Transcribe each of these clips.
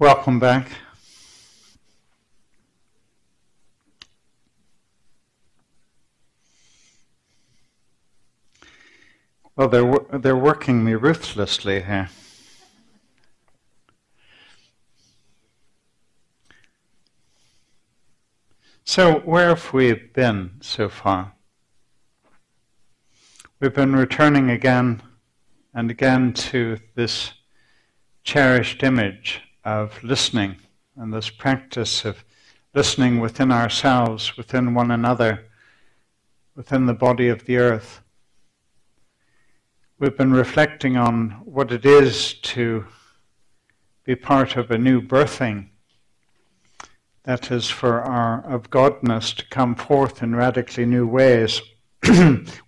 Welcome back. Well, they're, they're working me ruthlessly here. So, where have we been so far? We've been returning again and again to this cherished image of listening and this practice of listening within ourselves, within one another, within the body of the earth. We've been reflecting on what it is to be part of a new birthing that is for our of Godness to come forth in radically new ways.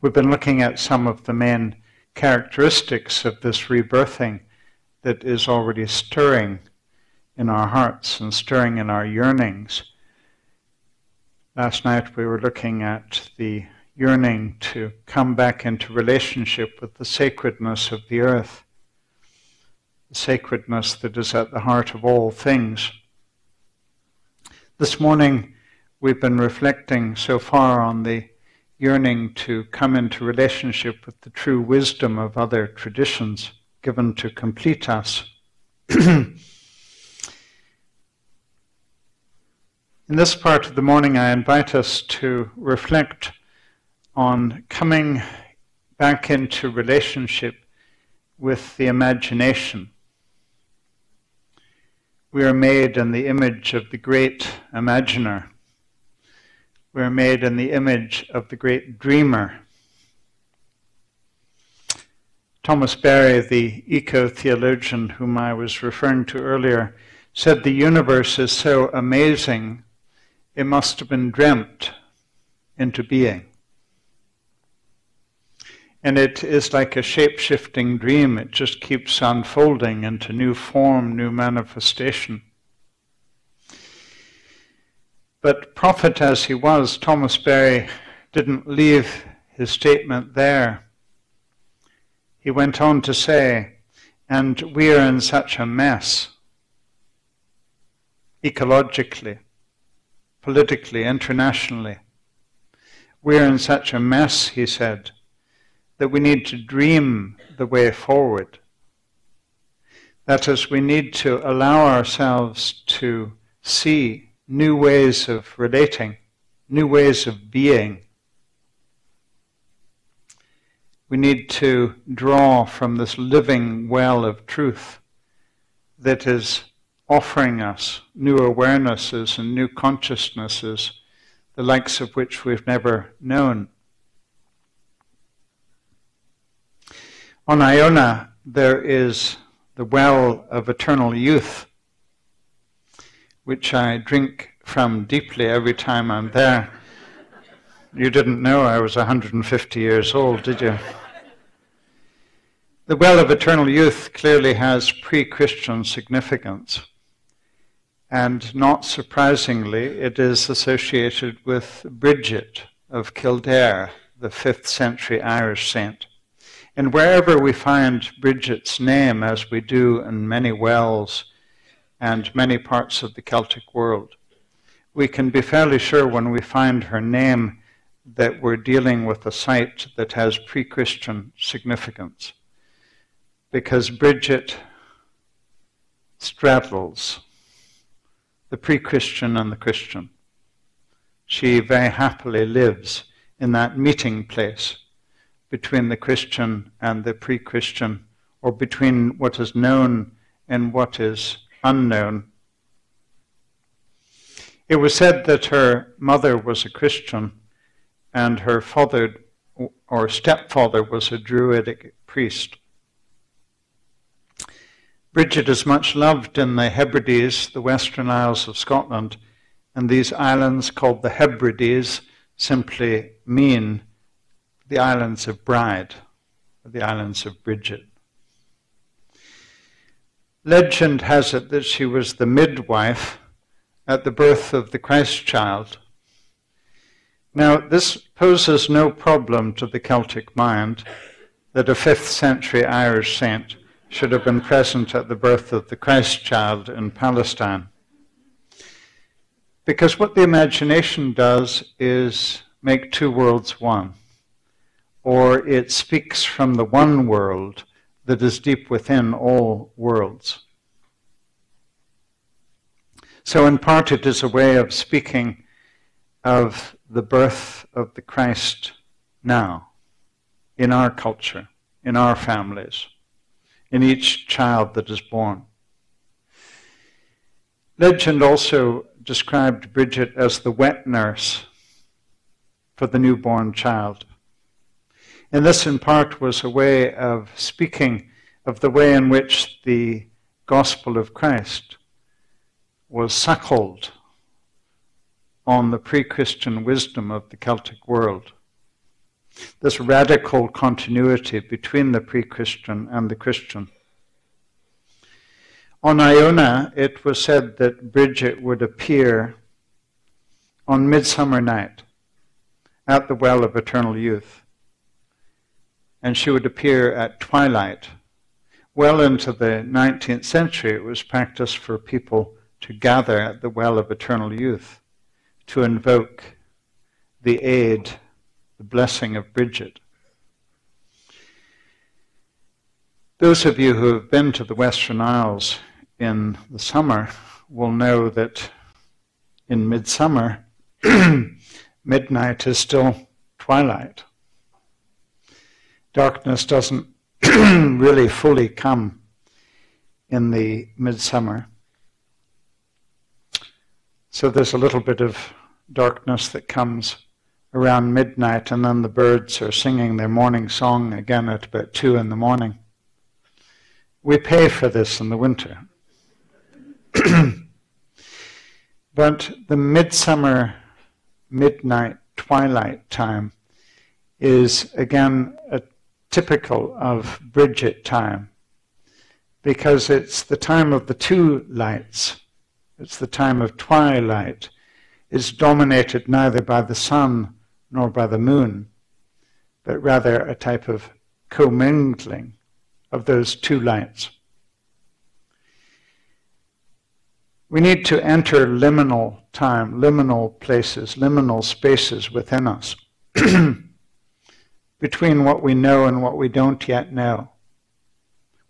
We've been looking at some of the main characteristics of this rebirthing that is already stirring in our hearts and stirring in our yearnings. Last night we were looking at the yearning to come back into relationship with the sacredness of the earth, the sacredness that is at the heart of all things. This morning we've been reflecting so far on the yearning to come into relationship with the true wisdom of other traditions given to complete us. In this part of the morning, I invite us to reflect on coming back into relationship with the imagination. We are made in the image of the great imaginer. We are made in the image of the great dreamer. Thomas Berry, the eco theologian whom I was referring to earlier, said the universe is so amazing it must have been dreamt into being. And it is like a shape shifting dream, it just keeps unfolding into new form, new manifestation. But prophet as he was, Thomas Berry didn't leave his statement there. He went on to say, and we are in such a mess, ecologically, politically, internationally. We are in such a mess, he said, that we need to dream the way forward. That is, we need to allow ourselves to see new ways of relating, new ways of being. We need to draw from this living well of truth that is offering us new awarenesses and new consciousnesses, the likes of which we've never known. On Iona, there is the well of eternal youth which I drink from deeply every time I'm there. You didn't know I was 150 years old, did you? The well of eternal youth clearly has pre Christian significance. And not surprisingly, it is associated with Bridget of Kildare, the 5th century Irish saint. And wherever we find Bridget's name, as we do in many wells and many parts of the Celtic world. We can be fairly sure when we find her name that we're dealing with a site that has pre Christian significance. Because Bridget straddles the pre Christian and the Christian. She very happily lives in that meeting place between the Christian and the pre Christian, or between what is known and what is unknown. It was said that her mother was a Christian and her father or stepfather was a Druidic priest. Bridget is much loved in the Hebrides, the Western Isles of Scotland, and these islands called the Hebrides simply mean the islands of Bride, the islands of Bridget. Legend has it that she was the midwife at the birth of the Christ child. Now, this poses no problem to the Celtic mind that a 5th century Irish saint should have been present at the birth of the Christ child in Palestine. Because what the imagination does is make two worlds one, or it speaks from the one world that is deep within all worlds. So, in part, it is a way of speaking of the birth of the Christ now in our culture, in our families, in each child that is born. Legend also described Bridget as the wet nurse for the newborn child. And this, in part, was a way of speaking of the way in which the gospel of Christ was suckled on the pre Christian wisdom of the Celtic world. This radical continuity between the pre Christian and the Christian. On Iona, it was said that Bridget would appear on Midsummer Night at the Well of Eternal Youth. And she would appear at twilight. Well into the 19th century, it was practiced for people to gather at the well of eternal youth, to invoke the aid, the blessing of Bridget. Those of you who have been to the Western Isles in the summer will know that in midsummer, midnight is still twilight. Darkness doesn't really fully come in the midsummer. So there's a little bit of darkness that comes around midnight, and then the birds are singing their morning song again at about two in the morning. We pay for this in the winter. but the midsummer, midnight, twilight time is again a typical of Bridget time because it's the time of the two lights it's the time of twilight, It's dominated neither by the sun nor by the moon, but rather a type of commingling of those two lights. We need to enter liminal time, liminal places, liminal spaces within us, between what we know and what we don't yet know.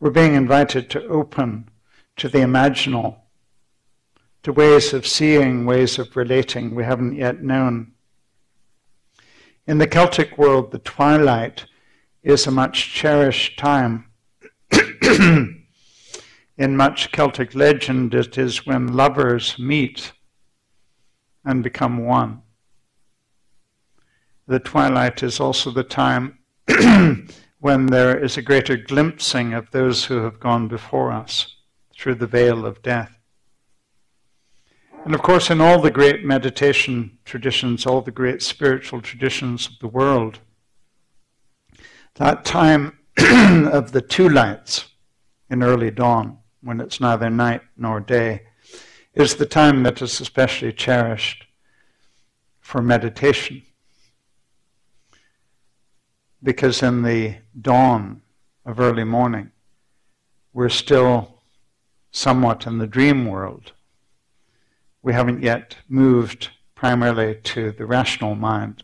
We're being invited to open to the imaginal to ways of seeing, ways of relating we haven't yet known. In the Celtic world, the twilight is a much cherished time. In much Celtic legend, it is when lovers meet and become one. The twilight is also the time when there is a greater glimpsing of those who have gone before us through the veil of death. And of course, in all the great meditation traditions, all the great spiritual traditions of the world, that time of the two lights in early dawn, when it's neither night nor day, is the time that is especially cherished for meditation. Because in the dawn of early morning, we're still somewhat in the dream world we haven't yet moved primarily to the rational mind,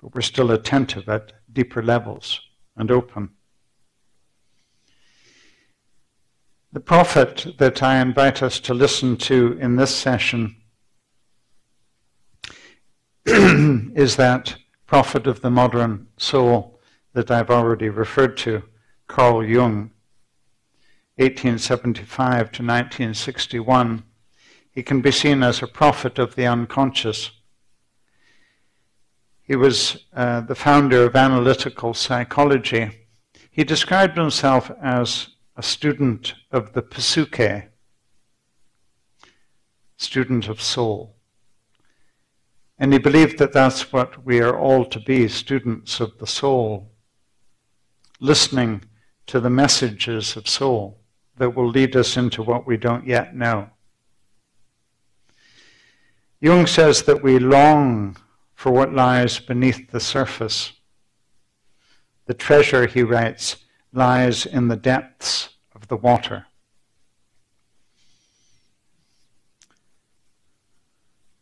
but we're still attentive at deeper levels and open. The prophet that I invite us to listen to in this session is that prophet of the modern soul that I've already referred to, Carl Jung, 1875 to 1961 he can be seen as a prophet of the unconscious. He was uh, the founder of analytical psychology. He described himself as a student of the Psyche, student of soul. And he believed that that's what we are all to be students of the soul, listening to the messages of soul that will lead us into what we don't yet know. Jung says that we long for what lies beneath the surface. The treasure, he writes, lies in the depths of the water.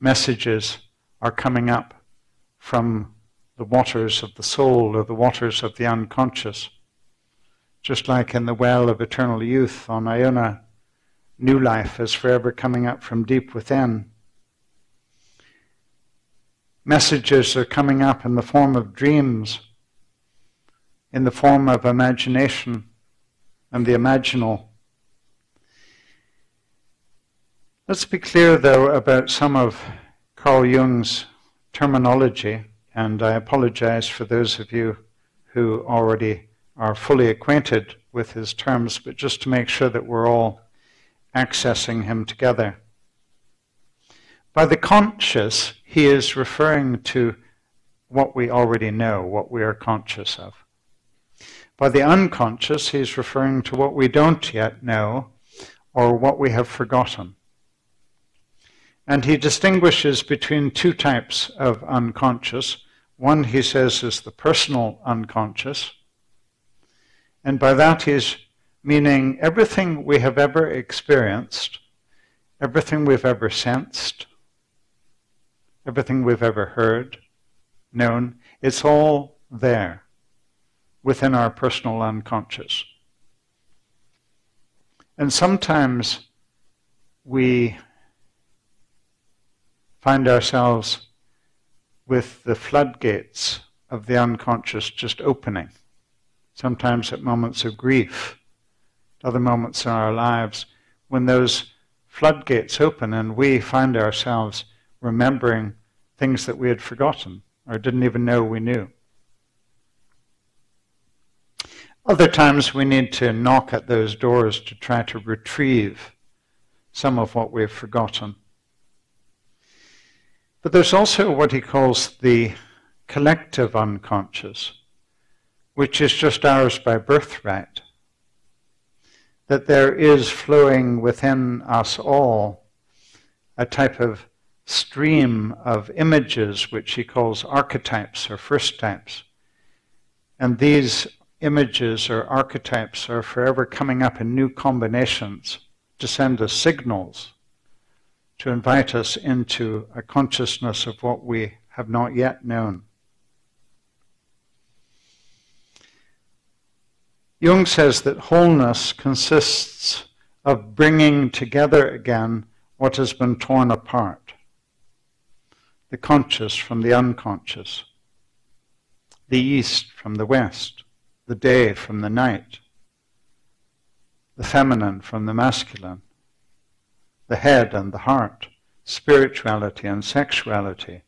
Messages are coming up from the waters of the soul or the waters of the unconscious. Just like in the well of eternal youth on Iona, new life is forever coming up from deep within. Messages are coming up in the form of dreams, in the form of imagination and the imaginal. Let's be clear, though, about some of Carl Jung's terminology, and I apologize for those of you who already are fully acquainted with his terms, but just to make sure that we're all accessing him together. By the conscious, he is referring to what we already know, what we are conscious of. By the unconscious, he's referring to what we don't yet know or what we have forgotten. And he distinguishes between two types of unconscious. One, he says, is the personal unconscious. And by that, he's meaning everything we have ever experienced, everything we've ever sensed, everything we've ever heard, known, it's all there within our personal unconscious. And sometimes we find ourselves with the floodgates of the unconscious just opening, sometimes at moments of grief, other moments in our lives, when those floodgates open and we find ourselves remembering things that we had forgotten or didn't even know we knew. Other times we need to knock at those doors to try to retrieve some of what we've forgotten. But there's also what he calls the collective unconscious, which is just ours by birthright. That there is flowing within us all a type of stream of images, which he calls archetypes or first types. And these images or archetypes are forever coming up in new combinations to send us signals to invite us into a consciousness of what we have not yet known. Jung says that wholeness consists of bringing together again what has been torn apart the conscious from the unconscious, the east from the west, the day from the night, the feminine from the masculine, the head and the heart, spirituality and sexuality,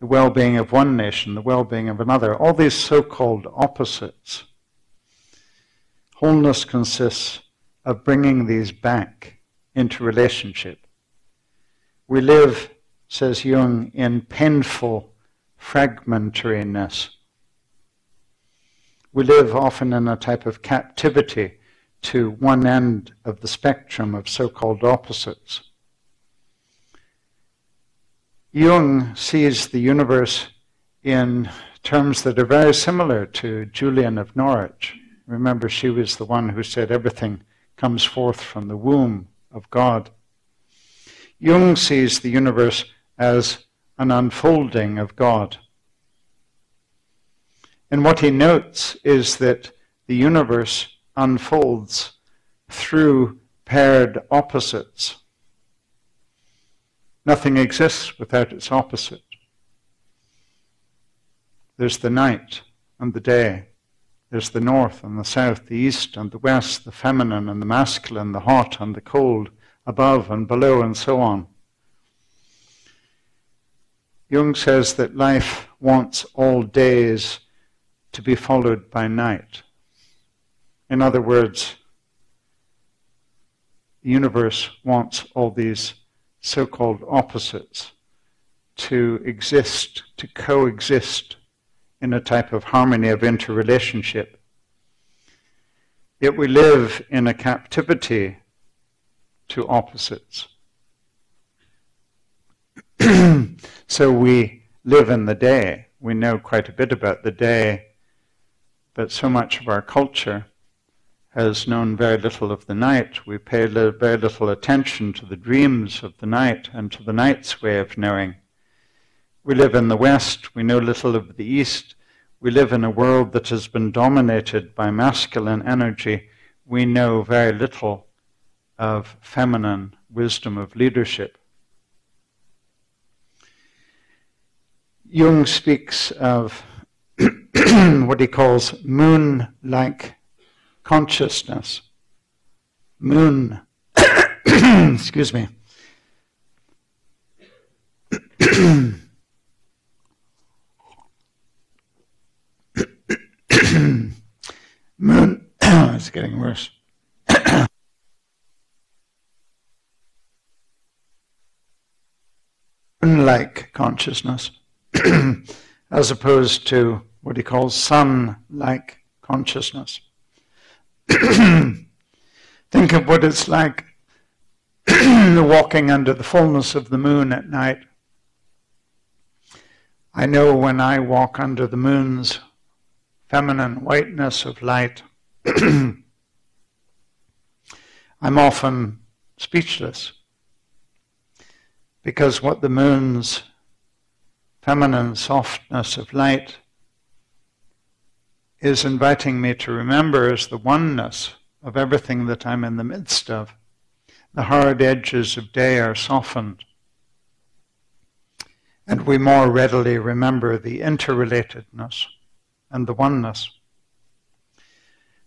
the well being of one nation, the well being of another, all these so called opposites. Wholeness consists of bringing these back into relationship. We live, says Jung, in painful fragmentariness. We live often in a type of captivity to one end of the spectrum of so called opposites. Jung sees the universe in terms that are very similar to Julian of Norwich. Remember, she was the one who said everything comes forth from the womb of God. Jung sees the universe as an unfolding of God. And what he notes is that the universe unfolds through paired opposites. Nothing exists without its opposite. There's the night and the day. There's the north and the south, the east and the west, the feminine and the masculine, the hot and the cold, above and below, and so on. Jung says that life wants all days to be followed by night. In other words, the universe wants all these so called opposites to exist, to coexist in a type of harmony of interrelationship. Yet we live in a captivity to opposites. so we live in the day. We know quite a bit about the day, but so much of our culture has known very little of the night. We pay very little attention to the dreams of the night and to the night's way of knowing. We live in the West, we know little of the East. We live in a world that has been dominated by masculine energy. We know very little of feminine wisdom of leadership. Jung speaks of what he calls moon like consciousness. Moon, excuse me. moon, it's getting worse. moon like consciousness, as opposed to what he calls sun like consciousness. Think of what it's like walking under the fullness of the moon at night. I know when I walk under the moon's feminine whiteness of light, I'm often speechless because what the moon's feminine softness of light is inviting me to remember is the oneness of everything that I'm in the midst of. The hard edges of day are softened. And we more readily remember the interrelatedness and the oneness.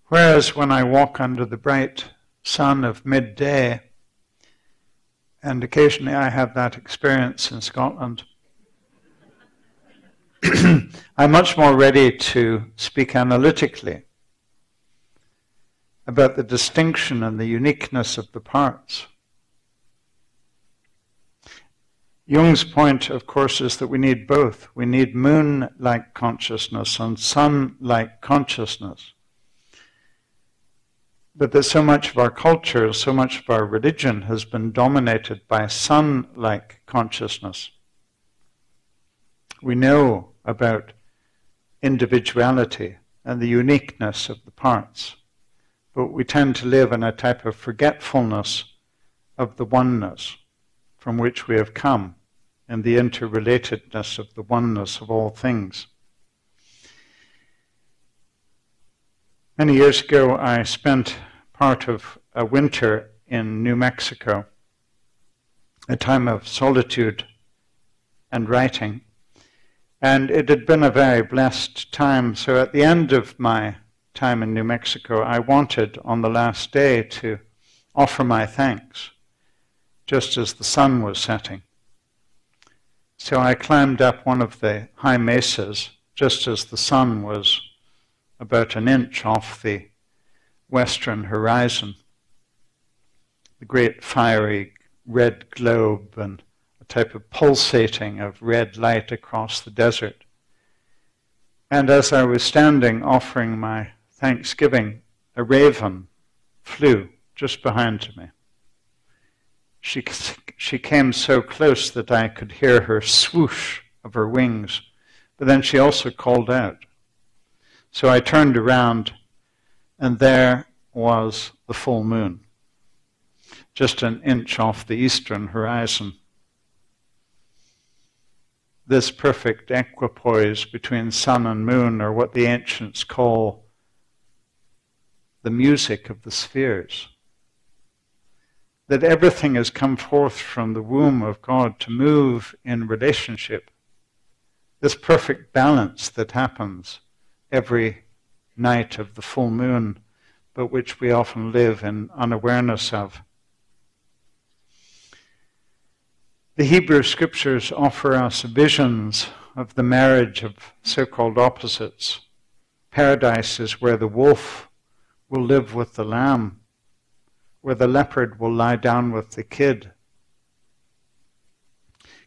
Whereas when I walk under the bright sun of midday, and occasionally I have that experience in Scotland, I'm much more ready to speak analytically about the distinction and the uniqueness of the parts. Jung's point, of course, is that we need both. We need moon like consciousness and sun like consciousness. But that so much of our culture, so much of our religion has been dominated by sun like consciousness we know about individuality and the uniqueness of the parts, but we tend to live in a type of forgetfulness of the oneness from which we have come and the interrelatedness of the oneness of all things. Many years ago, I spent part of a winter in New Mexico, a time of solitude and writing. And it had been a very blessed time. So at the end of my time in New Mexico, I wanted on the last day to offer my thanks, just as the sun was setting. So I climbed up one of the high mesas, just as the sun was about an inch off the western horizon. The great fiery red globe and type of pulsating of red light across the desert. And as I was standing offering my thanksgiving, a raven flew just behind me. She, she came so close that I could hear her swoosh of her wings, but then she also called out. So I turned around, and there was the full moon, just an inch off the eastern horizon this perfect equipoise between sun and moon, or what the ancients call the music of the spheres. That everything has come forth from the womb of God to move in relationship. This perfect balance that happens every night of the full moon, but which we often live in unawareness of. The Hebrew scriptures offer us visions of the marriage of so called opposites. Paradise is where the wolf will live with the lamb, where the leopard will lie down with the kid.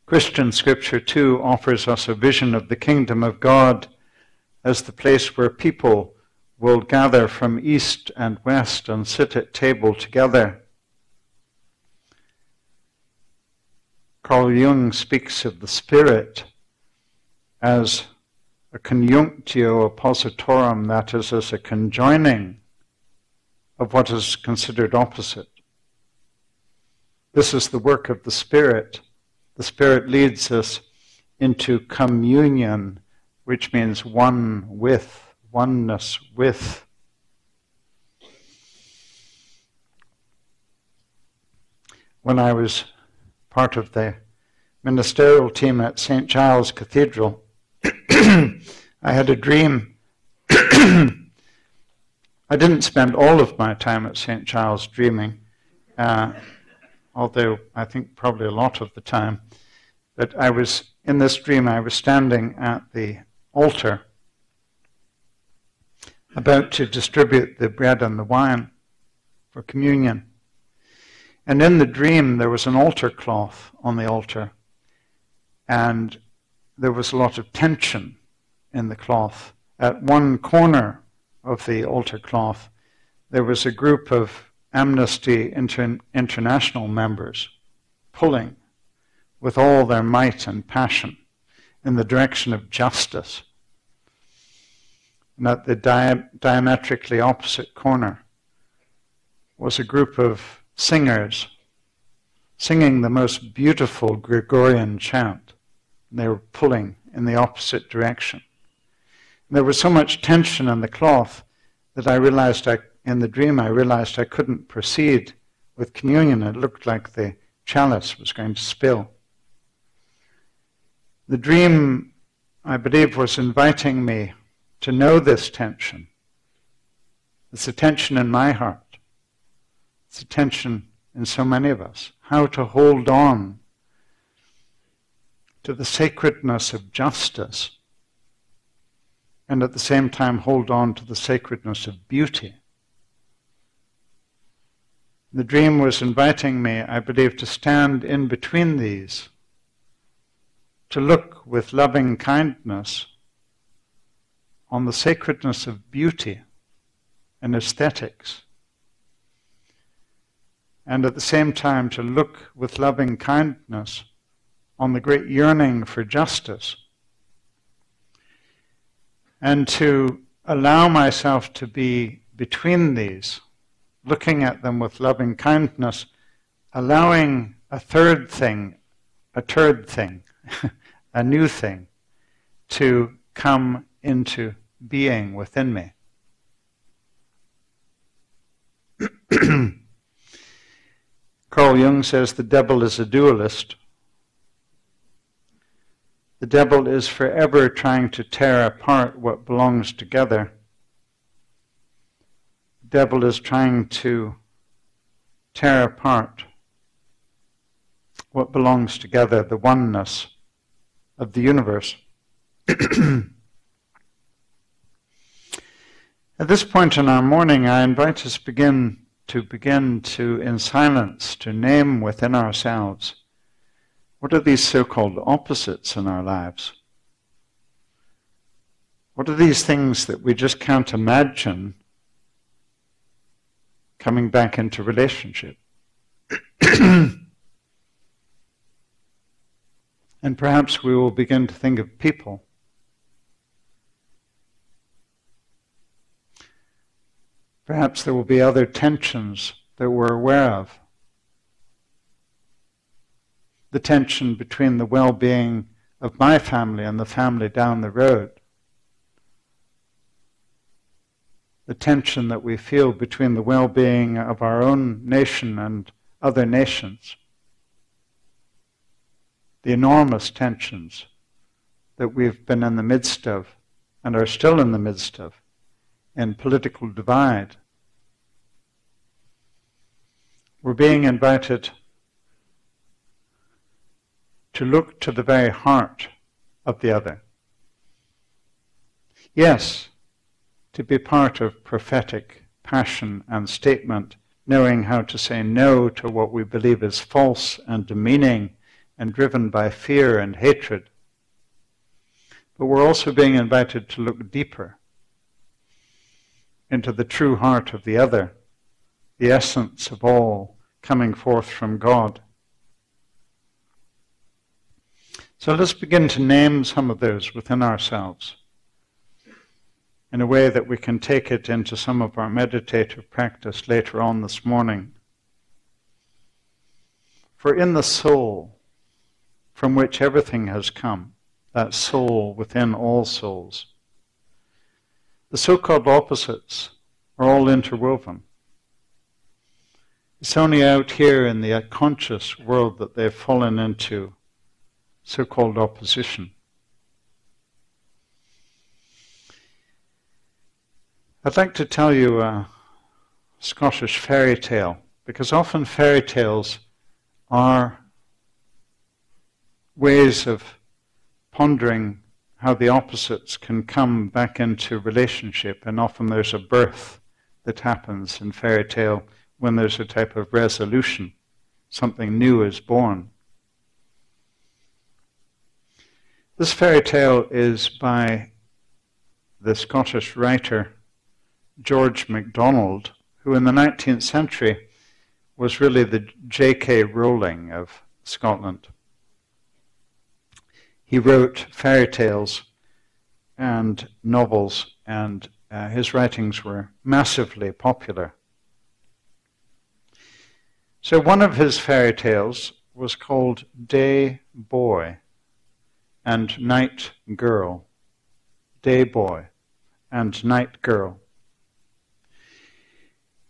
Christian scripture too offers us a vision of the kingdom of God as the place where people will gather from east and west and sit at table together Carl Jung speaks of the spirit as a conjunctio oppositorum, that is, as a conjoining of what is considered opposite. This is the work of the Spirit. The Spirit leads us into communion, which means one with, oneness with. When I was part of the ministerial team at St. Giles Cathedral, I had a dream. I didn't spend all of my time at St. Giles dreaming, uh, although I think probably a lot of the time. But I was, in this dream, I was standing at the altar about to distribute the bread and the wine for communion. And in the dream, there was an altar cloth on the altar and there was a lot of tension in the cloth. At one corner of the altar cloth, there was a group of Amnesty Inter- International members pulling with all their might and passion in the direction of justice. And at the dia- diametrically opposite corner was a group of singers singing the most beautiful Gregorian chant they were pulling in the opposite direction. There was so much tension in the cloth that I realized I, in the dream, I realized I couldn't proceed with communion. It looked like the chalice was going to spill. The dream, I believe, was inviting me to know this tension. It's a tension in my heart. It's a tension in so many of us. How to hold on to the sacredness of justice and at the same time hold on to the sacredness of beauty. The dream was inviting me, I believe, to stand in between these, to look with loving kindness on the sacredness of beauty and aesthetics, and at the same time to look with loving kindness on the great yearning for justice, and to allow myself to be between these, looking at them with loving kindness, allowing a third thing, a third thing, a new thing, to come into being within me. Carl Jung says the devil is a dualist. The devil is forever trying to tear apart what belongs together. The devil is trying to tear apart what belongs together, the oneness of the universe. At this point in our morning, I invite us to begin to begin to, in silence, to name within ourselves what are these so called opposites in our lives? What are these things that we just can't imagine coming back into relationship? and perhaps we will begin to think of people. Perhaps there will be other tensions that we're aware of the tension between the well being of my family and the family down the road. The tension that we feel between the well being of our own nation and other nations. The enormous tensions that we've been in the midst of and are still in the midst of in political divide. We're being invited to look to the very heart of the other. Yes, to be part of prophetic passion and statement, knowing how to say no to what we believe is false and demeaning and driven by fear and hatred. But we're also being invited to look deeper into the true heart of the other, the essence of all coming forth from God. So let's begin to name some of those within ourselves. in a way that we can take it into some of our meditative practice later on this morning. For in the soul, from which everything has come, that soul within all souls, the so called opposites are all interwoven. It's only out here in the conscious world that they've fallen into so called opposition. I'd like to tell you a Scottish fairy tale because often fairy tales are ways of pondering how the opposites can come back into relationship, and often there's a birth that happens in fairy tale when there's a type of resolution, something new is born. This fairy tale is by the Scottish writer George MacDonald, who in the 19th century was really the J.K. Rowling of Scotland. He wrote fairy tales and novels, and uh, his writings were massively popular. So one of his fairy tales was called Day Boy and Night Girl. Day Boy and Night Girl.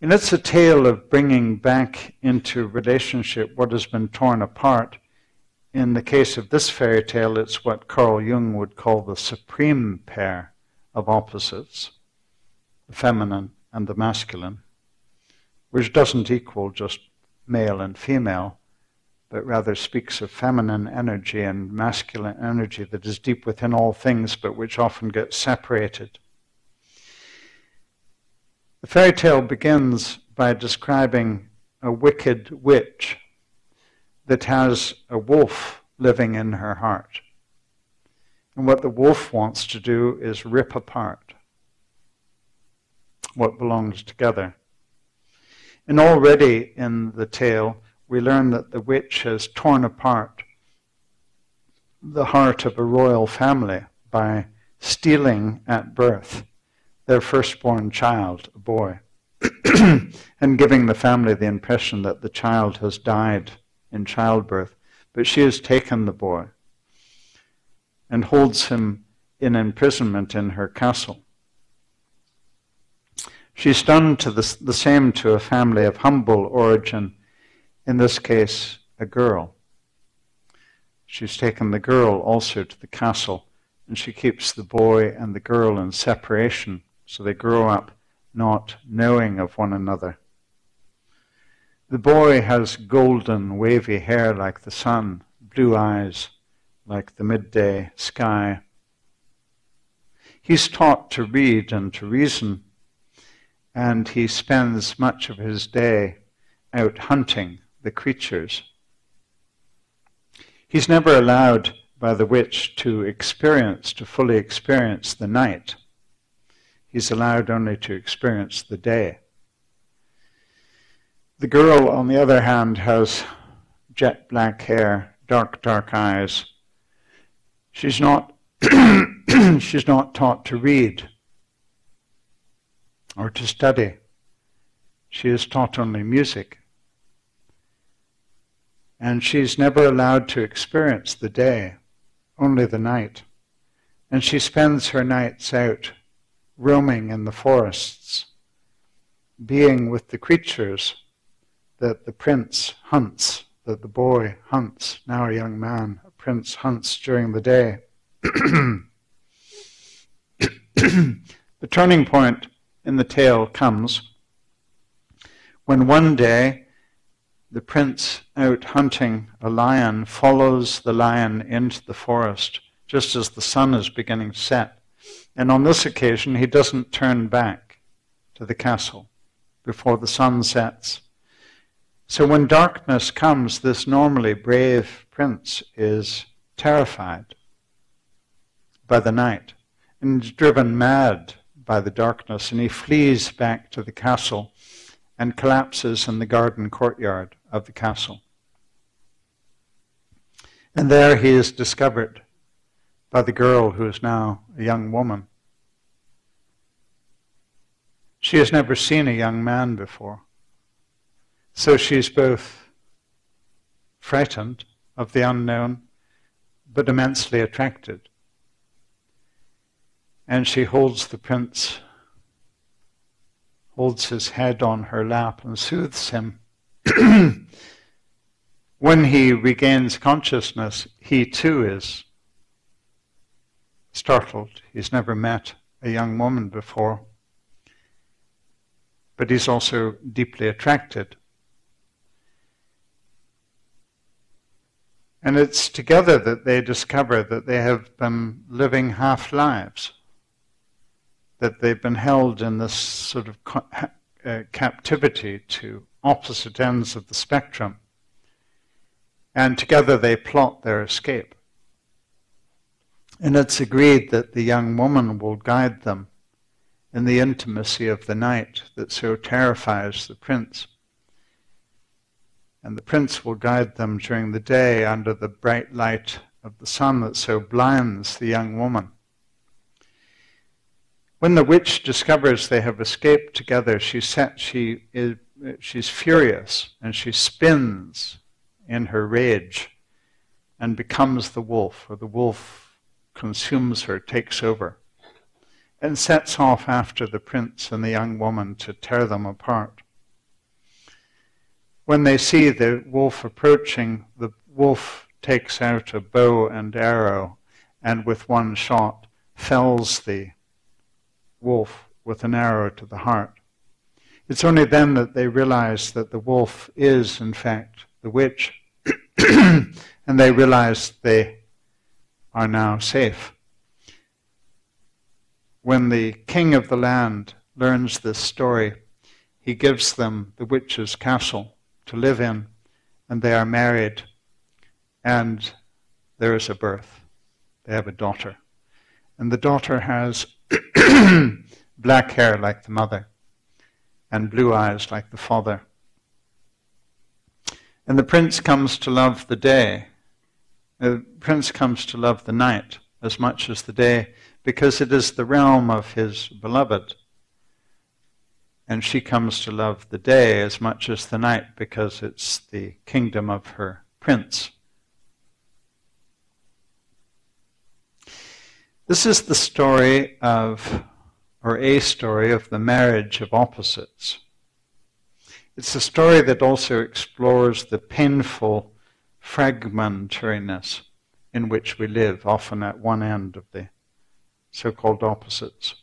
And it's a tale of bringing back into relationship what has been torn apart. In the case of this fairy tale, it's what Carl Jung would call the supreme pair of opposites, the feminine and the masculine, which doesn't equal just male and female, but rather speaks of feminine energy and masculine energy that is deep within all things, but which often gets separated. The fairy tale begins by describing a wicked witch that has a wolf living in her heart. And what the wolf wants to do is rip apart what belongs together. And already in the tale, we learn that the witch has torn apart the heart of a royal family by stealing at birth their firstborn child, a boy, and giving the family the impression that the child has died in childbirth. But she has taken the boy and holds him in imprisonment in her castle. She's done to the, the same to a family of humble origin, in this case, a girl. She's taken the girl also to the castle, and she keeps the boy and the girl in separation, so they grow up not knowing of one another. The boy has golden, wavy hair like the sun, blue eyes like the midday sky. He's taught to read and to reason and he spends much of his day out hunting the creatures. He's never allowed by the witch to experience, to fully experience the night. He's allowed only to experience the day. The girl, on the other hand, has jet black hair, dark, dark eyes. She's not, she's not taught to read or to study. She is taught only music. And she's never allowed to experience the day, only the night. And she spends her nights out roaming in the forests, being with the creatures that the prince hunts, that the boy hunts, now a young man, a prince hunts during the day. the turning point in the tale comes when one day the prince out hunting a lion follows the lion into the forest just as the sun is beginning to set. And on this occasion, he doesn't turn back to the castle before the sun sets. So when darkness comes, this normally brave prince is terrified by the night and driven mad by the darkness, and he flees back to the castle and collapses in the garden courtyard of the castle. And there he is discovered by the girl who is now a young woman. She has never seen a young man before. So she's both frightened of the unknown, but immensely attracted. And she holds the prince, holds his head on her lap, and soothes him. when he regains consciousness, he too is startled. He's never met a young woman before. But he's also deeply attracted. And it's together that they discover that they have been living half lives, that they've been held in this sort of uh, captivity to opposite ends of the spectrum. And together they plot their escape. And it's agreed that the young woman will guide them in the intimacy of the night that so terrifies the prince. And the prince will guide them during the day under the bright light of the sun that so blinds the young woman. When the witch discovers they have escaped together, she set, she is, she's furious and she spins in her rage and becomes the wolf, or the wolf consumes her, takes over, and sets off after the prince and the young woman to tear them apart. When they see the wolf approaching, the wolf takes out a bow and arrow and with one shot fells the wolf with an arrow to the heart. It's only then that they realize that the wolf is, in fact, the witch, and they realize they are now safe. When the king of the land learns this story, he gives them the witch's castle to live in, and they are married, and there is a birth. They have a daughter. And the daughter has black hair like the mother, and blue eyes like the father. And the prince comes to love the day. The prince comes to love the night as much as the day because it is the realm of his beloved and she comes to love the day as much as the night because it's the kingdom of her prince. This is the story of, or a story of the marriage of opposites. It's a story that also explores the painful fragmentariness in which we live, often at one end of the so called opposites.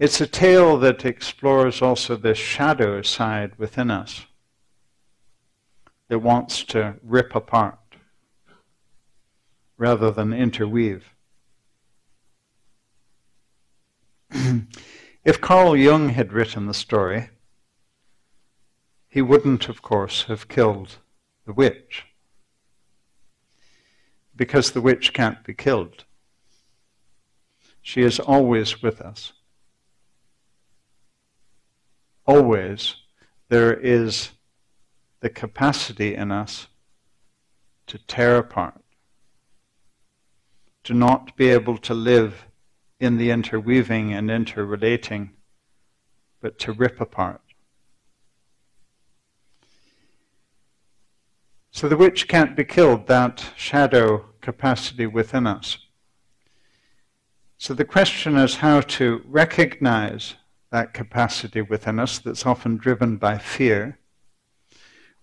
It's a tale that explores also the shadow side within us that wants to rip apart rather than interweave. if Carl Jung had written the story, he wouldn't, of course, have killed the witch. Because the witch can't be killed. She is always with us always there is the capacity in us to tear apart, to not be able to live in the interweaving and interrelating, but to rip apart. So the witch can't be killed, that shadow capacity within us. So the question is how to recognize that capacity within us that's often driven by fear,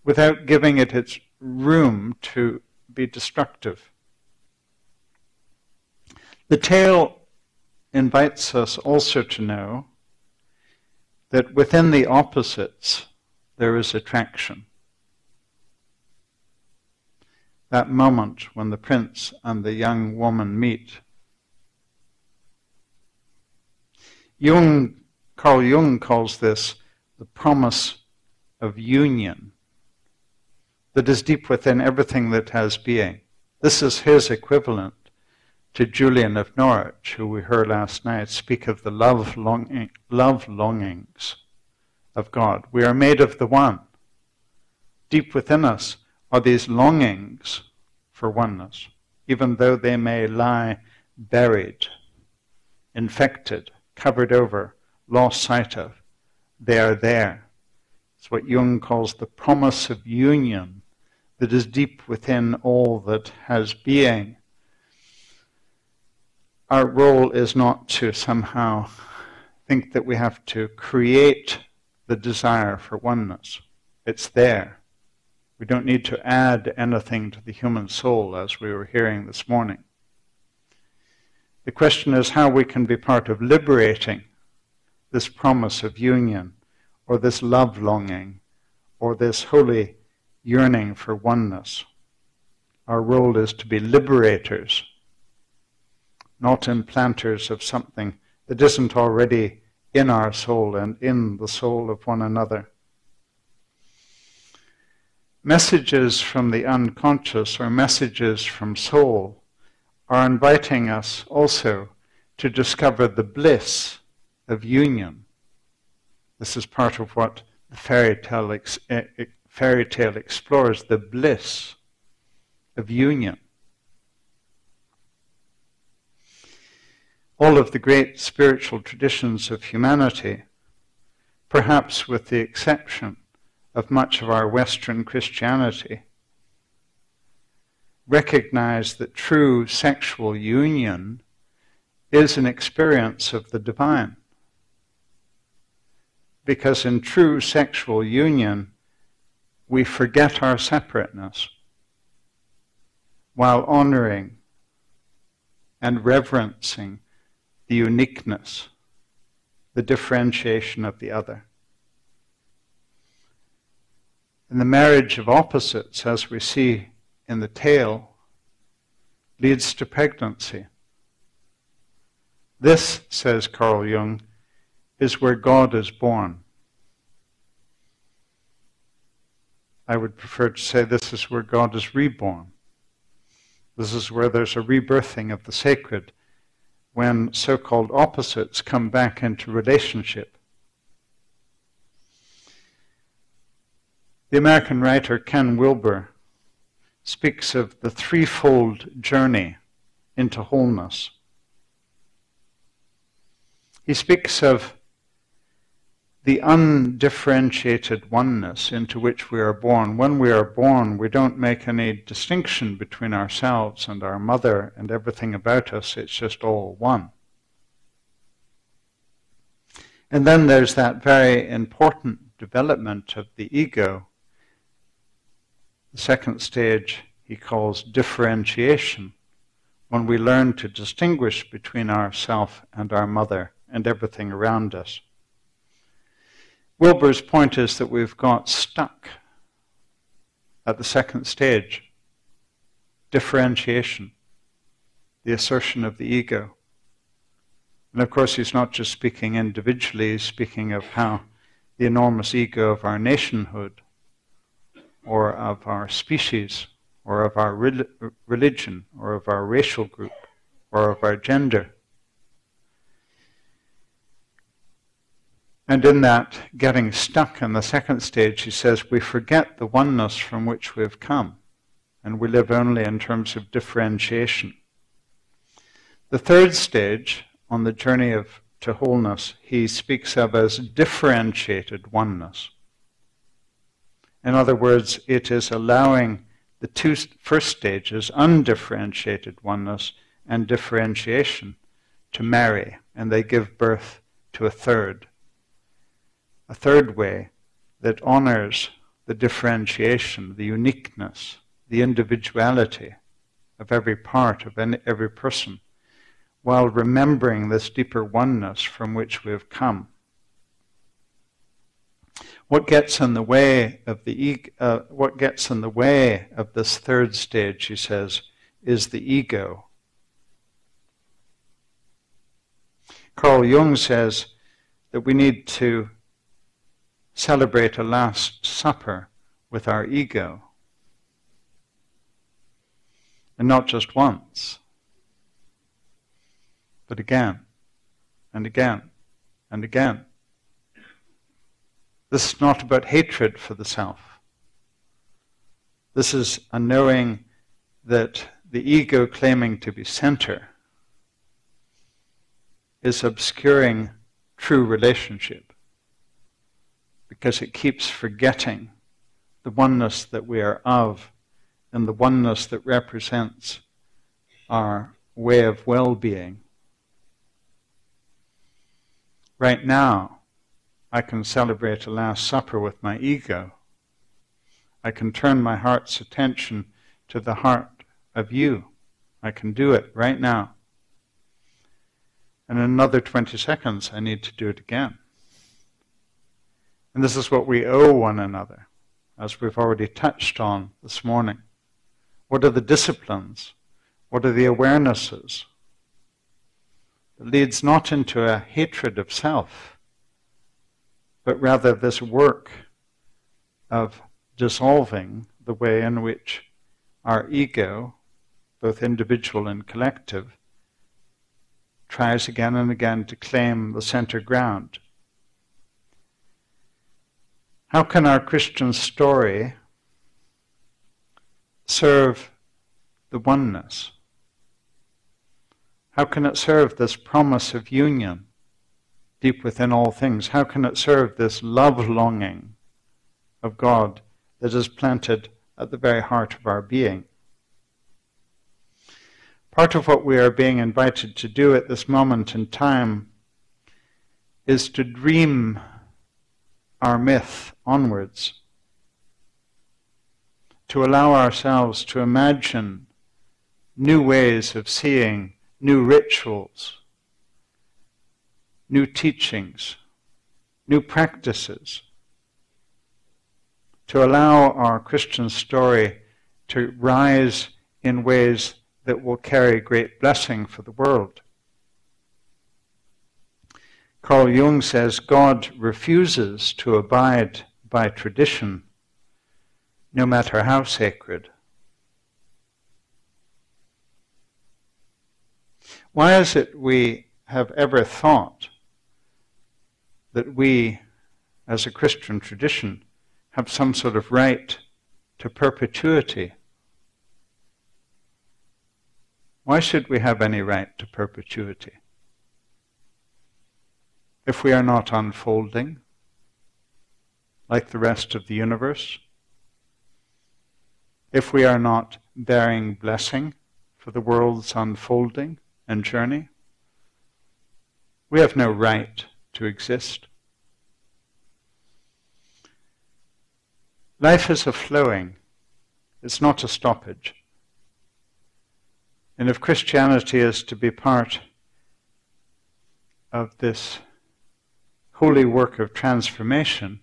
without giving it its room to be destructive. The tale invites us also to know that within the opposites there is attraction. That moment when the prince and the young woman meet. Jung Carl Jung calls this the promise of union that is deep within everything that has being. This is his equivalent to Julian of Norwich, who we heard last night speak of the love, longing, love longings of God. We are made of the one. Deep within us are these longings for oneness, even though they may lie buried, infected covered over, lost sight of. They are there. It's what Jung calls the promise of union that is deep within all that has being. Our role is not to somehow think that we have to create the desire for oneness. It's there. We don't need to add anything to the human soul, as we were hearing this morning. The question is how we can be part of liberating this promise of union, or this love longing, or this holy yearning for oneness. Our role is to be liberators, not implanters of something that isn't already in our soul and in the soul of one another. Messages from the unconscious or messages from soul are inviting us also to discover the bliss of union. This is part of what the fairy tale, ex- eh, eh, fairy tale explores the bliss of union. All of the great spiritual traditions of humanity, perhaps with the exception of much of our Western Christianity recognize that true sexual union is an experience of the divine. Because in true sexual union, we forget our separateness while honoring and reverencing the uniqueness, the differentiation of the other. And the marriage of opposites, as we see in the tale, leads to pregnancy. This, says Carl Jung, is where God is born. I would prefer to say this is where God is reborn. This is where there's a rebirthing of the sacred when so called opposites come back into relationship. The American writer Ken Wilber speaks of the threefold journey into wholeness. He speaks of the undifferentiated oneness into which we are born. When we are born, we don't make any distinction between ourselves and our mother and everything about us, it's just all one. And then there's that very important development of the ego the second stage he calls differentiation, when we learn to distinguish between ourself and our mother and everything around us. Wilber's point is that we've got stuck at the second stage differentiation, the assertion of the ego. And of course, he's not just speaking individually, he's speaking of how the enormous ego of our nationhood or of our species or of our re- religion or of our racial group or of our gender. And in that getting stuck in the second stage, he says we forget the oneness from which we've come, and we live only in terms of differentiation. The third stage on the journey of to wholeness, he speaks of as differentiated oneness. In other words, it is allowing the two first stages, undifferentiated oneness and differentiation, to marry, and they give birth to a third. A third way that honors the differentiation, the uniqueness, the individuality of every part of any, every person, while remembering this deeper oneness from which we have come. What gets in the way of the uh, what gets in the way of this third stage, he says, is the ego. Carl Jung says that we need to celebrate a last supper with our ego. And not just once, but again and again and again. This is not about hatred for the self. This is a knowing that the ego claiming to be center is obscuring true relationship because it keeps forgetting the oneness that we are of and the oneness that represents our way of well being. Right now, I can celebrate a Last Supper with my ego. I can turn my heart's attention to the heart of you. I can do it right now. And in another 20 seconds, I need to do it again. And this is what we owe one another, as we've already touched on this morning. What are the disciplines? What are the awarenesses? That leads not into a hatred of self, but rather this work of dissolving the way in which our ego, both individual and collective, tries again and again to claim the center ground. How can our Christian story serve the oneness? How can it serve this promise of union deep within all things? How can it serve this love longing of God that is planted at the very heart of our being? Part of what we are being invited to do at this moment in time is to dream our myth onwards, to allow ourselves to imagine new ways of seeing, new rituals, new teachings, new practices, to allow our Christian story to rise in ways that will carry great blessing for the world. Carl Jung says God refuses to abide by tradition, no matter how sacred. Why is it we have ever thought that we, as a Christian tradition, have some sort of right to perpetuity? Why should we have any right to perpetuity? If we are not unfolding, like the rest of the universe, if we are not bearing blessing for the world's unfolding and journey, we have no right to exist. Life is a flowing, it's not a stoppage. And if Christianity is to be part of this holy work of transformation,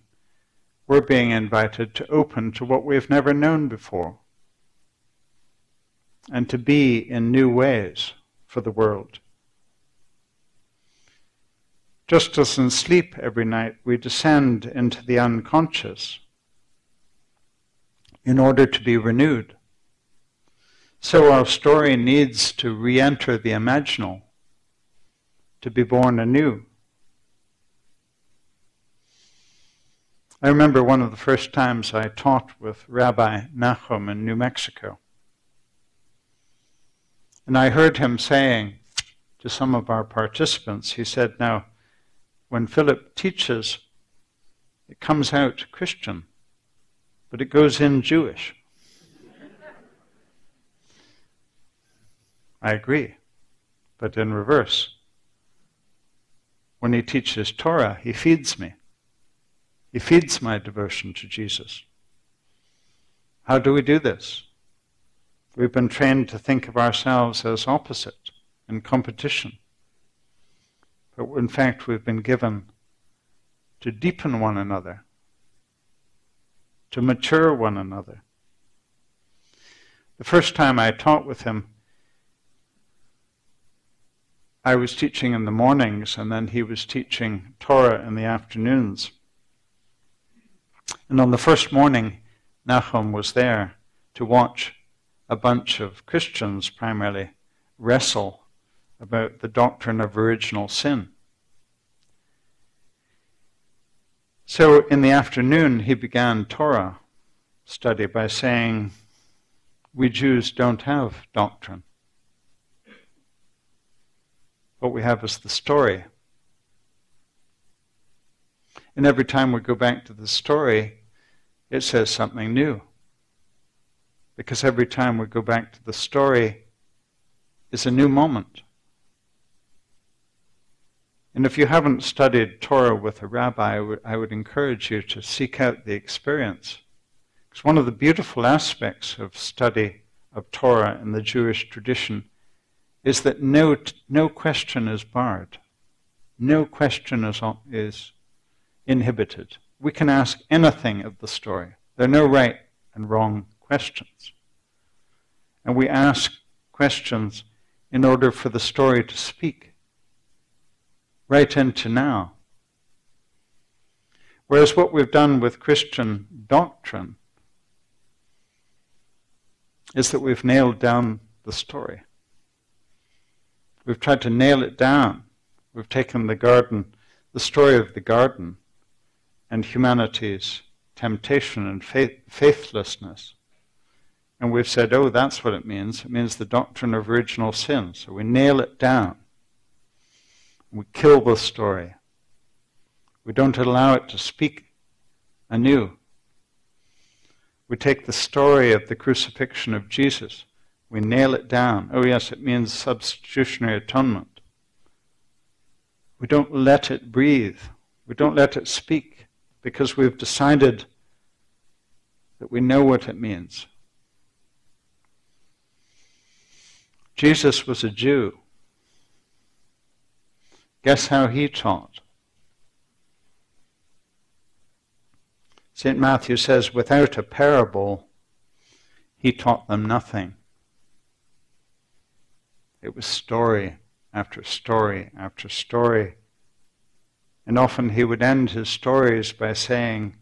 we're being invited to open to what we've never known before and to be in new ways for the world. Just as in sleep every night we descend into the unconscious in order to be renewed. So our story needs to re enter the imaginal, to be born anew. I remember one of the first times I taught with Rabbi Nahum in New Mexico. And I heard him saying to some of our participants, he said, Now, when Philip teaches, it comes out Christian, but it goes in Jewish. I agree, but in reverse. When he teaches Torah, he feeds me. He feeds my devotion to Jesus. How do we do this? We've been trained to think of ourselves as opposite, in competition. But in fact, we've been given to deepen one another, to mature one another. The first time I taught with him, I was teaching in the mornings, and then he was teaching Torah in the afternoons. And on the first morning, Nahum was there to watch a bunch of Christians primarily wrestle about the doctrine of original sin. So in the afternoon, he began Torah study by saying, We Jews don't have doctrine. What we have is the story. And every time we go back to the story, it says something new. Because every time we go back to the story is a new moment. And if you haven't studied Torah with a rabbi, I would, I would encourage you to seek out the experience. Because one of the beautiful aspects of study of Torah in the Jewish tradition is that no, no question is barred. No question is, is inhibited. We can ask anything of the story. There are no right and wrong questions. And we ask questions in order for the story to speak right into now. Whereas what we've done with Christian doctrine is that we've nailed down the story. We've tried to nail it down. We've taken the garden, the story of the garden, and humanity's temptation and faith, faithlessness. And we've said, oh, that's what it means. It means the doctrine of original sin. So we nail it down. We kill the story. We don't allow it to speak anew. We take the story of the crucifixion of Jesus, we nail it down. Oh, yes, it means substitutionary atonement. We don't let it breathe, we don't let it speak because we've decided that we know what it means. Jesus was a Jew. Guess how he taught? St. Matthew says, without a parable, he taught them nothing. It was story after story after story. And often he would end his stories by saying,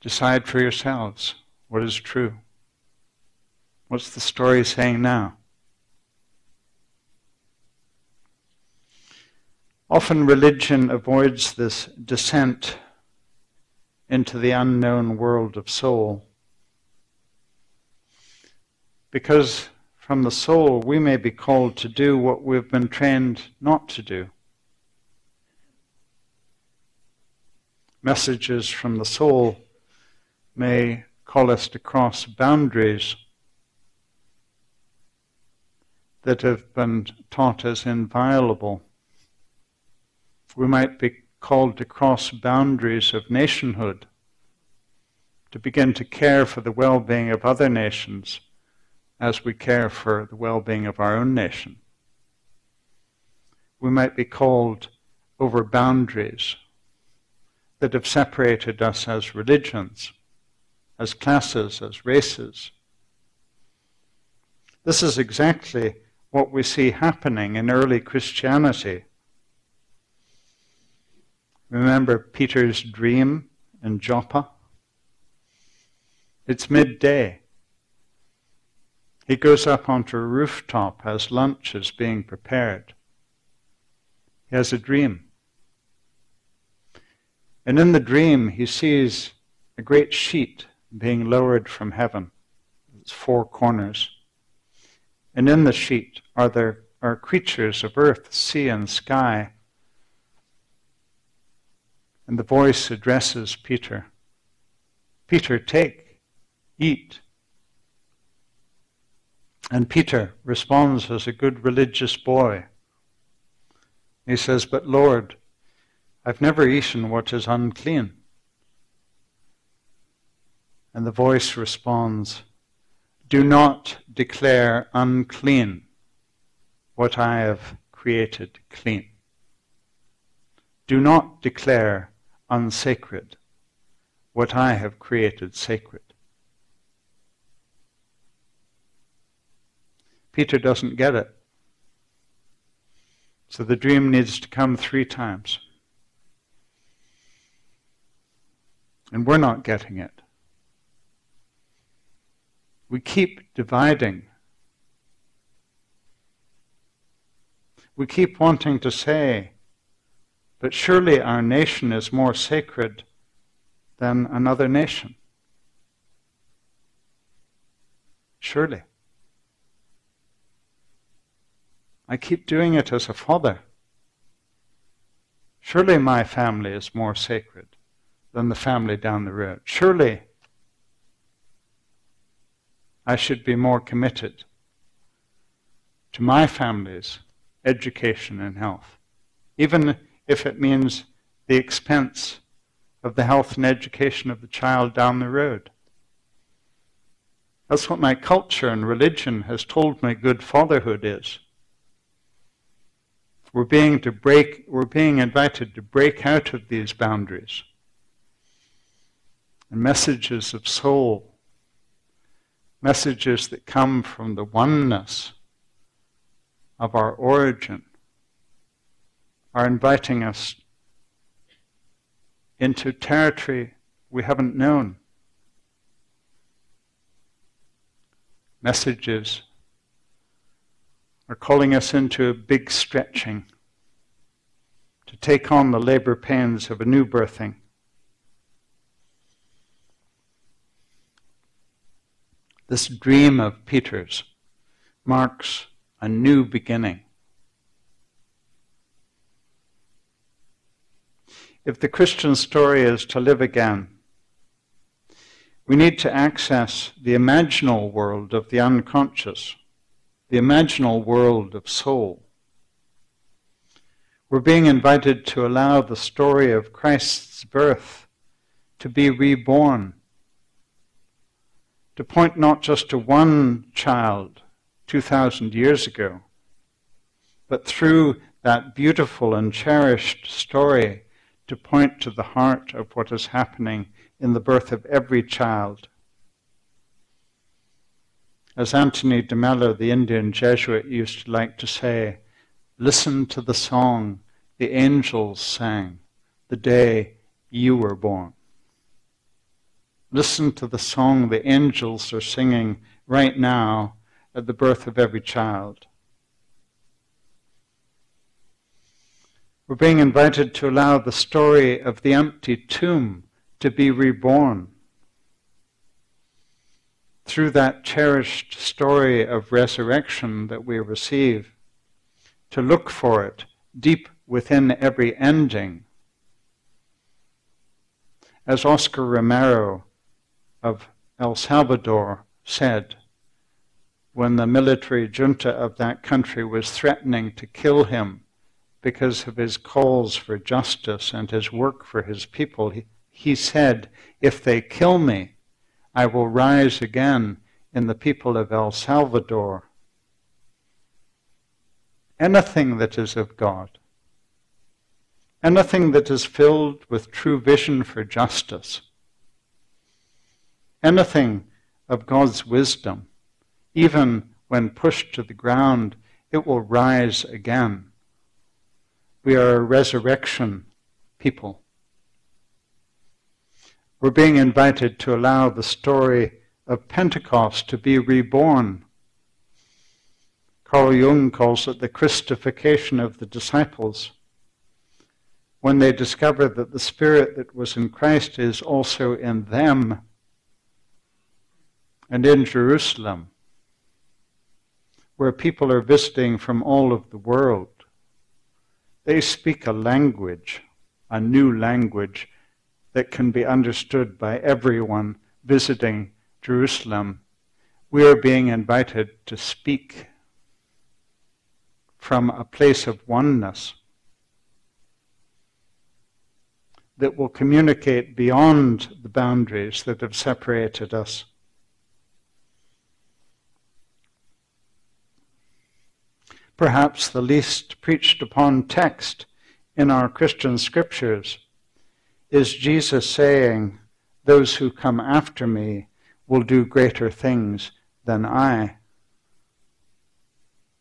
Decide for yourselves what is true. What's the story saying now? Often religion avoids this descent into the unknown world of soul. Because from the soul we may be called to do what we've been trained not to do. Messages from the soul may call us to cross boundaries that have been taught as inviolable. We might be called to cross boundaries of nationhood, to begin to care for the well being of other nations as we care for the well being of our own nation. We might be called over boundaries that have separated us as religions, as classes, as races. This is exactly what we see happening in early Christianity Remember Peter's dream in Joppa? It's midday. He goes up onto a rooftop as lunch is being prepared. He has a dream. And in the dream, he sees a great sheet being lowered from heaven. It's four corners. And in the sheet are there are creatures of earth, sea, and sky and the voice addresses Peter Peter, take, eat. And Peter responds as a good religious boy. He says, But Lord, I've never eaten what is unclean. And the voice responds, Do not declare unclean what I have created clean. Do not declare unsacred, what I have created sacred. Peter doesn't get it. So the dream needs to come three times. And we're not getting it. We keep dividing. We keep wanting to say, but surely our nation is more sacred than another nation. Surely. I keep doing it as a father. Surely my family is more sacred than the family down the road. Surely I should be more committed to my family's education and health, even if it means the expense of the health and education of the child down the road. That's what my culture and religion has told me good fatherhood is. We're being, to break, we're being invited to break out of these boundaries. And messages of soul, messages that come from the oneness of our origin, are inviting us into territory we haven't known. Messages are calling us into a big stretching to take on the labor pains of a new birthing. This dream of Peter's marks a new beginning. If the Christian story is to live again, we need to access the imaginal world of the unconscious, the imaginal world of soul. We're being invited to allow the story of Christ's birth to be reborn, to point not just to one child 2,000 years ago, but through that beautiful and cherished story to point to the heart of what is happening in the birth of every child. As Anthony de Mello, the Indian Jesuit, used to like to say, listen to the song the angels sang the day you were born. Listen to the song the angels are singing right now at the birth of every child. We're being invited to allow the story of the empty tomb to be reborn through that cherished story of resurrection that we receive, to look for it deep within every ending. As Oscar Romero of El Salvador said, when the military junta of that country was threatening to kill him because of his calls for justice and his work for his people, he, he said, If they kill me, I will rise again in the people of El Salvador. Anything that is of God, anything that is filled with true vision for justice, anything of God's wisdom, even when pushed to the ground, it will rise again. We are a resurrection people. We're being invited to allow the story of Pentecost to be reborn. Carl Jung calls it the Christification of the disciples. When they discover that the Spirit that was in Christ is also in them and in Jerusalem, where people are visiting from all of the world. They speak a language, a new language that can be understood by everyone visiting Jerusalem. We are being invited to speak from a place of oneness that will communicate beyond the boundaries that have separated us. Perhaps the least preached upon text in our Christian scriptures is Jesus saying, Those who come after me will do greater things than I.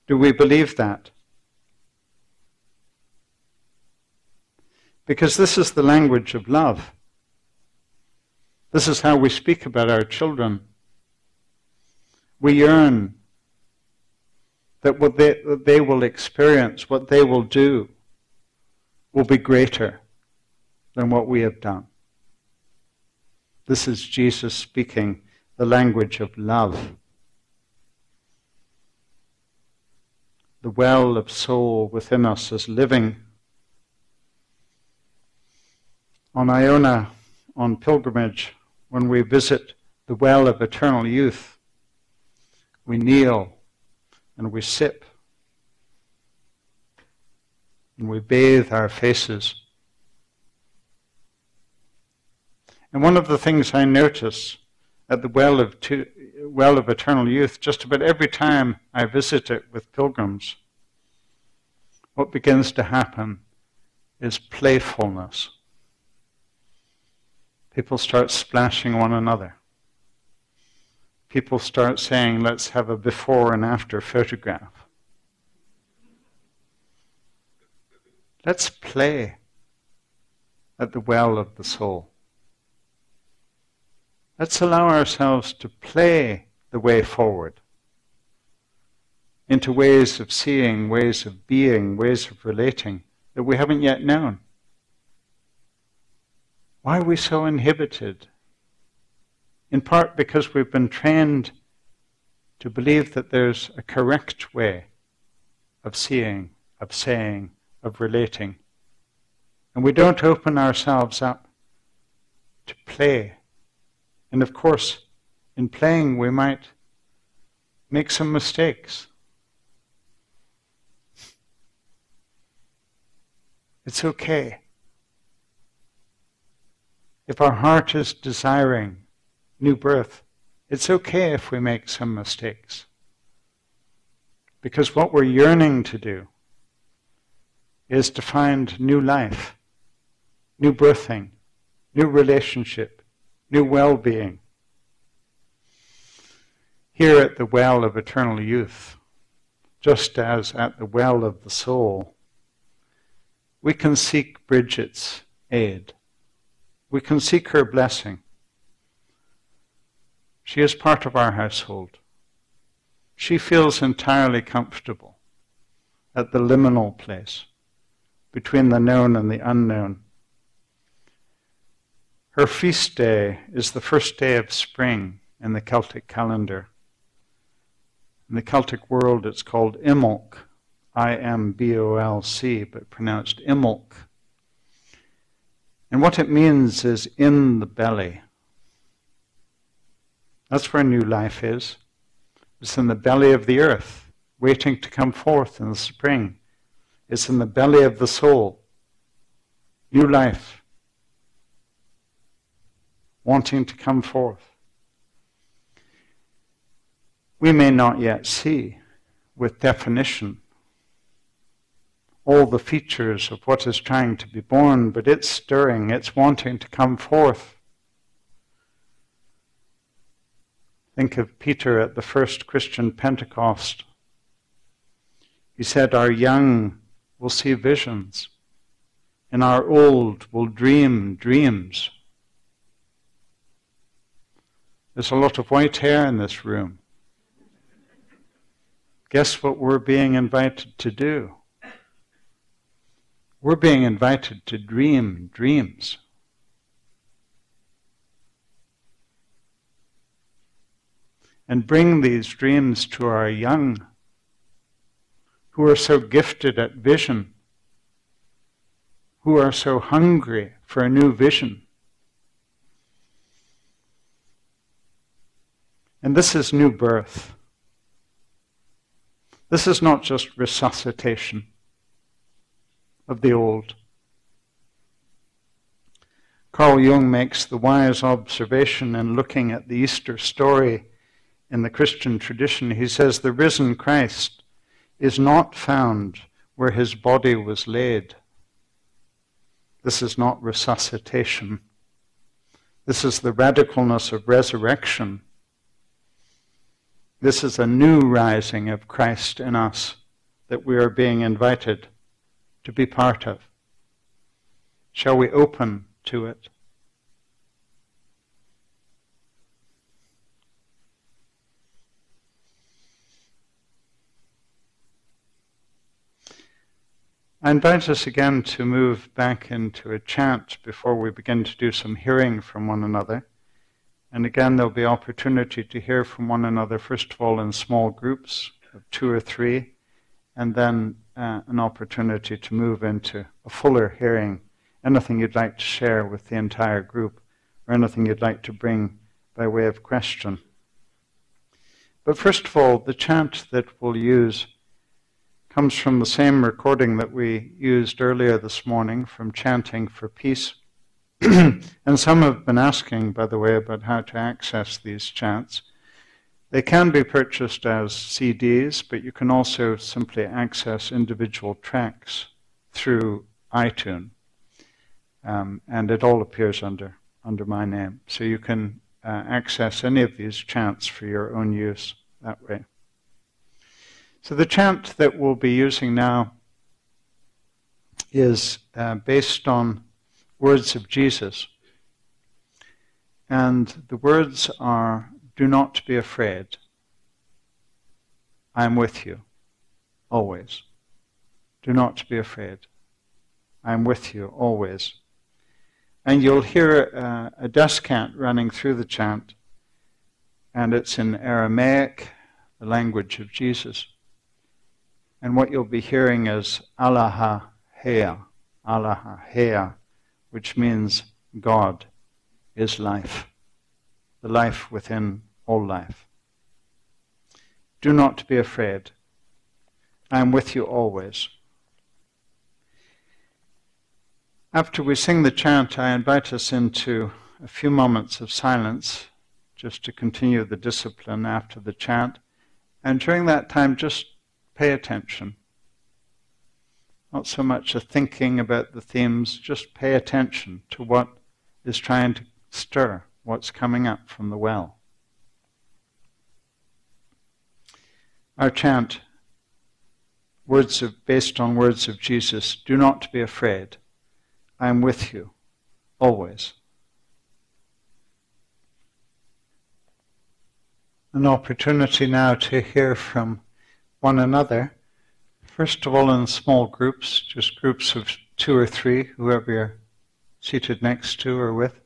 Do we believe that? Because this is the language of love. This is how we speak about our children. We yearn that what they, they will experience, what they will do, will be greater than what we have done. This is Jesus speaking the language of love. the well of soul within us is living. On Iona, on pilgrimage, when we visit the well of eternal youth, we kneel and we sip and we bathe our faces. And one of the things I notice at the well of, to, well of eternal youth, just about every time I visit it with pilgrims, what begins to happen is playfulness. People start splashing one another. People start saying, let's have a before and after photograph. Let's play at the well of the soul. Let's allow ourselves to play the way forward into ways of seeing, ways of being, ways of relating that we haven't yet known. Why are we so inhibited? In part because we've been trained to believe that there's a correct way of seeing, of saying, of relating. And we don't open ourselves up to play. And of course, in playing, we might make some mistakes. It's okay. If our heart is desiring new birth, it's okay if we make some mistakes. Because what we're yearning to do is to find new life, new birthing, new relationship, new well being. Here at the well of eternal youth, just as at the well of the soul, we can seek Bridget's aid. We can seek her blessing. She is part of our household. She feels entirely comfortable at the liminal place between the known and the unknown. Her feast day is the first day of spring in the Celtic calendar. In the Celtic world, it's called Imbolc, I M B O L C, but pronounced Imolc. And what it means is in the belly. That's where new life is. It's in the belly of the earth, waiting to come forth in the spring. It's in the belly of the soul. New life. Wanting to come forth. We may not yet see with definition all the features of what is trying to be born, but it's stirring, it's wanting to come forth. Think of Peter at the first Christian Pentecost. He said, Our young will see visions, and our old will dream dreams. There's a lot of white hair in this room. Guess what we're being invited to do? We're being invited to dream dreams. And bring these dreams to our young who are so gifted at vision, who are so hungry for a new vision. And this is new birth. This is not just resuscitation of the old. Carl Jung makes the wise observation in looking at the Easter story in the Christian tradition. He says, The risen Christ is not found where his body was laid. This is not resuscitation. This is the radicalness of resurrection. This is a new rising of Christ in us that we are being invited to be part of? Shall we open to it? I invite us again to move back into a chant before we begin to do some hearing from one another. And again, there'll be opportunity to hear from one another, first of all, in small groups of two or three, and then uh, an opportunity to move into a fuller hearing. Anything you'd like to share with the entire group, or anything you'd like to bring by way of question. But first of all, the chant that we'll use comes from the same recording that we used earlier this morning from Chanting for Peace. and some have been asking, by the way, about how to access these chants. They can be purchased as CDs, but you can also simply access individual tracks through iTunes. Um, and it all appears under, under my name. So you can uh, access any of these chants for your own use that way. So the chant that we'll be using now is uh, based on words of Jesus. And the words are Do not be afraid. I am with you, always. Do not be afraid. I am with you, always. And you'll hear uh, a descant running through the chant, and it's in Aramaic, the language of Jesus. And what you'll be hearing is Allaha Hea, Allaha Hea, which means God is life, the life within all life. Do not be afraid. I am with you always. After we sing the chant, I invite us into a few moments of silence just to continue the discipline after the chant. And during that time, just pay attention. Not so much a thinking about the themes, just pay attention to what is trying to stir, what's coming up from the well. Our chant, words of, based on words of Jesus, do not be afraid. I am with you, always. An opportunity now to hear from one another First of all, in small groups, just groups of two or three, whoever you're seated next to or with.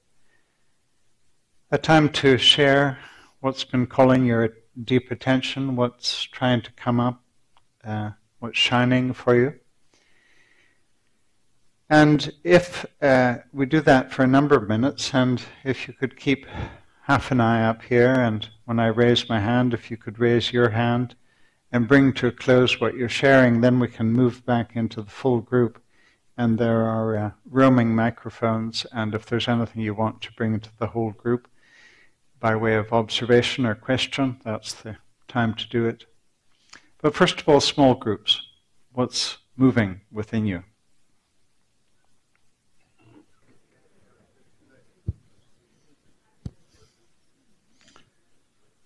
A time to share what's been calling your deep attention, what's trying to come up, uh, what's shining for you. And if uh, we do that for a number of minutes, and if you could keep half an eye up here, and when I raise my hand, if you could raise your hand and bring to a close what you're sharing, then we can move back into the full group. And there are uh, roaming microphones, and if there's anything you want to bring into the whole group by way of observation or question, that's the time to do it. But first of all, small groups. What's moving within you?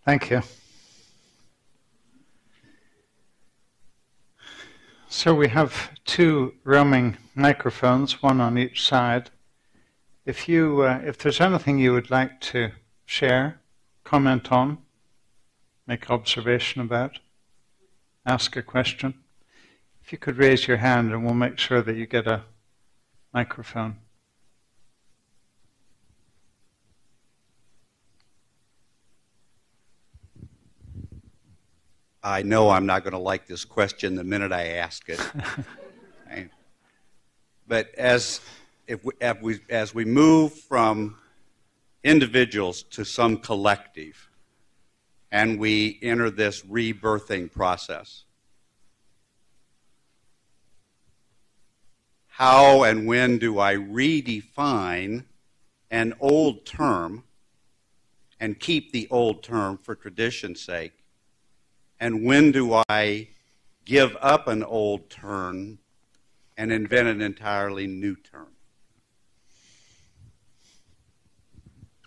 Thank you. So we have two roaming microphones, one on each side. If you, uh, if there's anything you would like to share, comment on, make observation about, ask a question, if you could raise your hand and we'll make sure that you get a microphone. I know I'm not going to like this question the minute I ask it. but as if we, as we, as we move from individuals to some collective, and we enter this rebirthing process, how and when do I redefine an old term and keep the old term for tradition's sake? And when do I give up an old term and invent an entirely new term?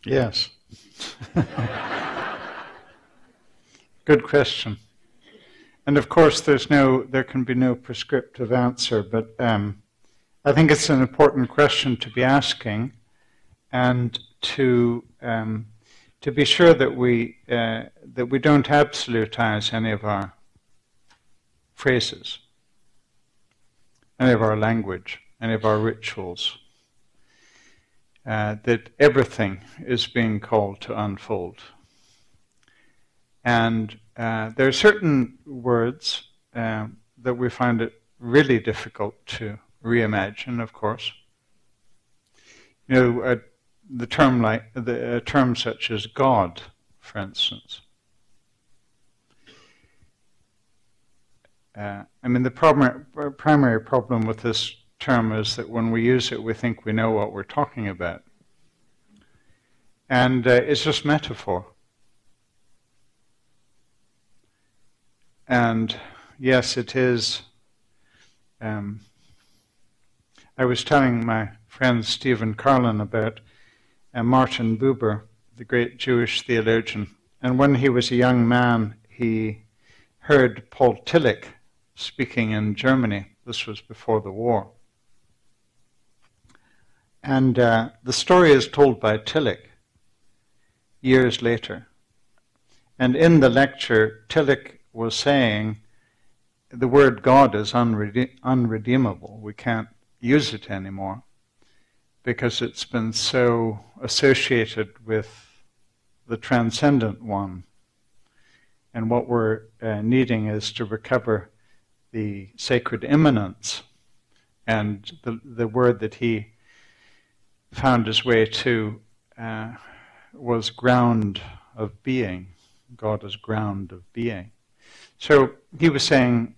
Yes. Good question. And of course, there's no, there can be no prescriptive answer, but um, I think it's an important question to be asking and to um, to be sure that we, uh, that we don't absolutize any of our phrases, any of our language, any of our rituals. Uh, that everything is being called to unfold. And uh, there are certain words uh, that we find it really difficult to reimagine, of course. You know, the term like the, a term such as God, for instance. Uh, I mean, the problem, primary problem with this term is that when we use it, we think we know what we're talking about. And uh, it's just metaphor. And yes, it is. Um, I was telling my friend Stephen Carlin about uh, Martin Buber, the great Jewish theologian. And when he was a young man, he heard Paul Tillich speaking in Germany. This was before the war. And uh, the story is told by Tillich years later. And in the lecture, Tillich was saying the word God is unrede- unredeemable. We can't use it anymore because it's been so associated with the transcendent one. And what we're uh, needing is to recover the sacred immanence. And the, the word that he found his way to uh, was ground of being. God is ground of being. So he was saying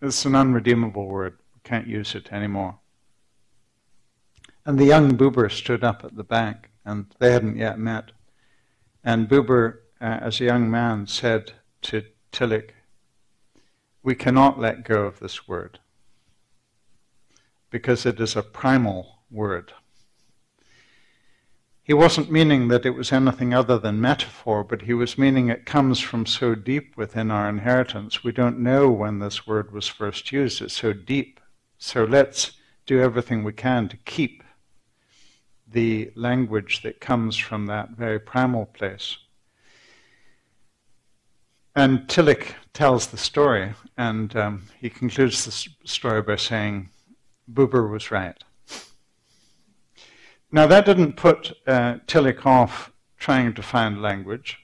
it's an unredeemable word. We can't use it anymore. And the young Buber stood up at the back, and they hadn't yet met. And Buber, uh, as a young man, said to Tillich, We cannot let go of this word because it is a primal word. He wasn't meaning that it was anything other than metaphor, but he was meaning it comes from so deep within our inheritance. We don't know when this word was first used. It's so deep. So let's do everything we can to keep the language that comes from that very primal place. And Tillich tells the story, and um, he concludes the story by saying, Buber was right. Now, that didn't put uh, Tillich off trying to find language.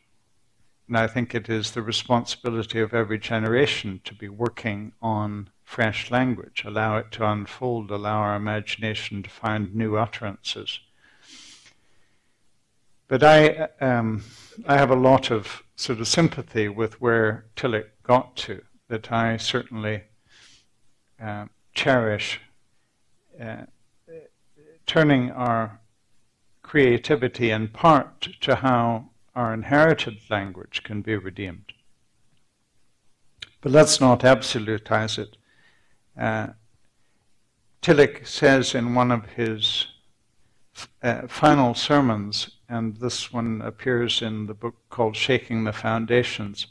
And I think it is the responsibility of every generation to be working on fresh language, allow it to unfold, allow our imagination to find new utterances. But I, um, I have a lot of sort of sympathy with where Tillich got to, that I certainly uh, cherish. Uh, turning our creativity in part to how our inherited language can be redeemed. But let's not absolutize it. Uh, Tillich says in one of his uh, final sermons, and this one appears in the book called Shaking the Foundations,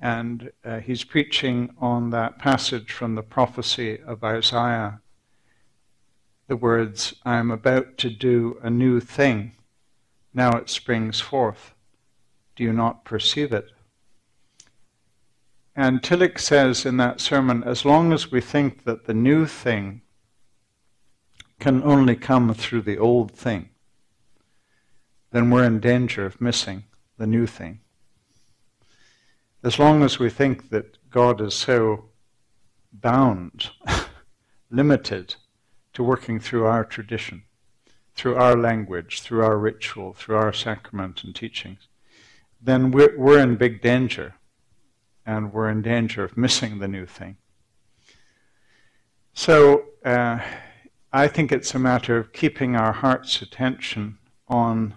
and uh, he's preaching on that passage from the prophecy of Isaiah the words, I am about to do a new thing. Now it springs forth. Do you not perceive it? And Tillich says in that sermon, as long as we think that the new thing can only come through the old thing, then we're in danger of missing the new thing. As long as we think that God is so bound, limited, to working through our tradition, through our language, through our ritual, through our sacrament and teachings, then we're, we're in big danger. And we're in danger of missing the new thing. So uh, I think it's a matter of keeping our heart's attention on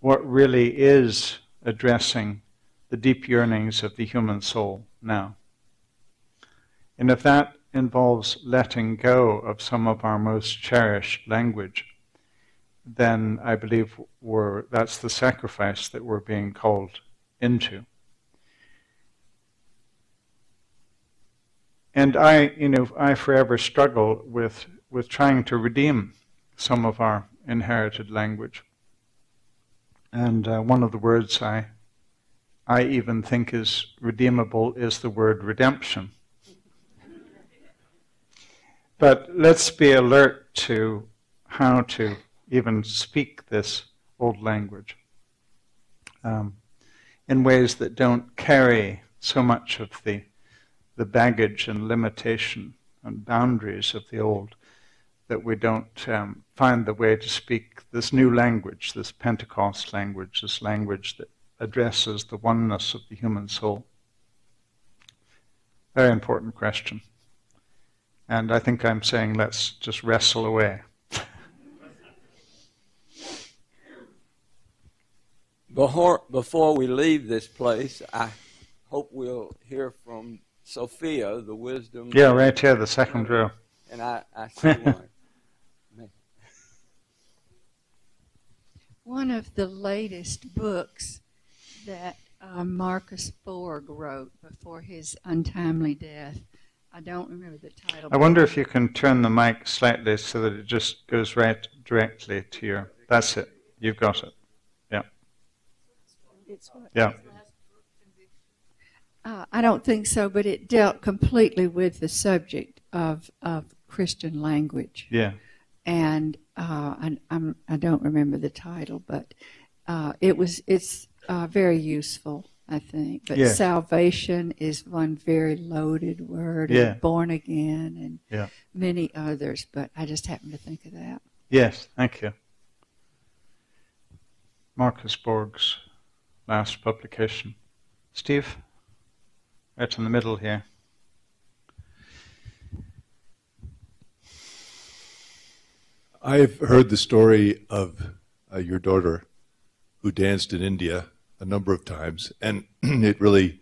what really is addressing the deep yearnings of the human soul now. And if that involves letting go of some of our most cherished language, then I believe we're, that's the sacrifice that we're being called into. And I, you know, I forever struggle with, with trying to redeem some of our inherited language. And uh, one of the words I, I even think is redeemable is the word redemption. But let's be alert to how to even speak this old language um, in ways that don't carry so much of the, the baggage and limitation and boundaries of the old, that we don't um, find the way to speak this new language, this Pentecost language, this language that addresses the oneness of the human soul. Very important question. And I think I'm saying let's just wrestle away. Before, before we leave this place, I hope we'll hear from Sophia, the wisdom. Yeah, right here, the second row. And I, I see one. One of the latest books that uh, Marcus Borg wrote before his untimely death. I don't remember the title. I wonder if you can turn the mic slightly so that it just goes right directly to your. That's it. You've got it. Yeah. It's what? Yeah. Uh, I don't think so, but it dealt completely with the subject of, of Christian language. Yeah. And uh, I, I'm, I don't remember the title, but uh, it was it's uh, very useful, I think. But Yes. salvation is one very loaded word, Yeah. and born again, and Yeah. many others. But I just happened to think of that. Yes, thank you. Marcus Borg's last publication. Steve? Right in the middle here. I've heard the story of uh, your daughter who danced in India a number of times, and it really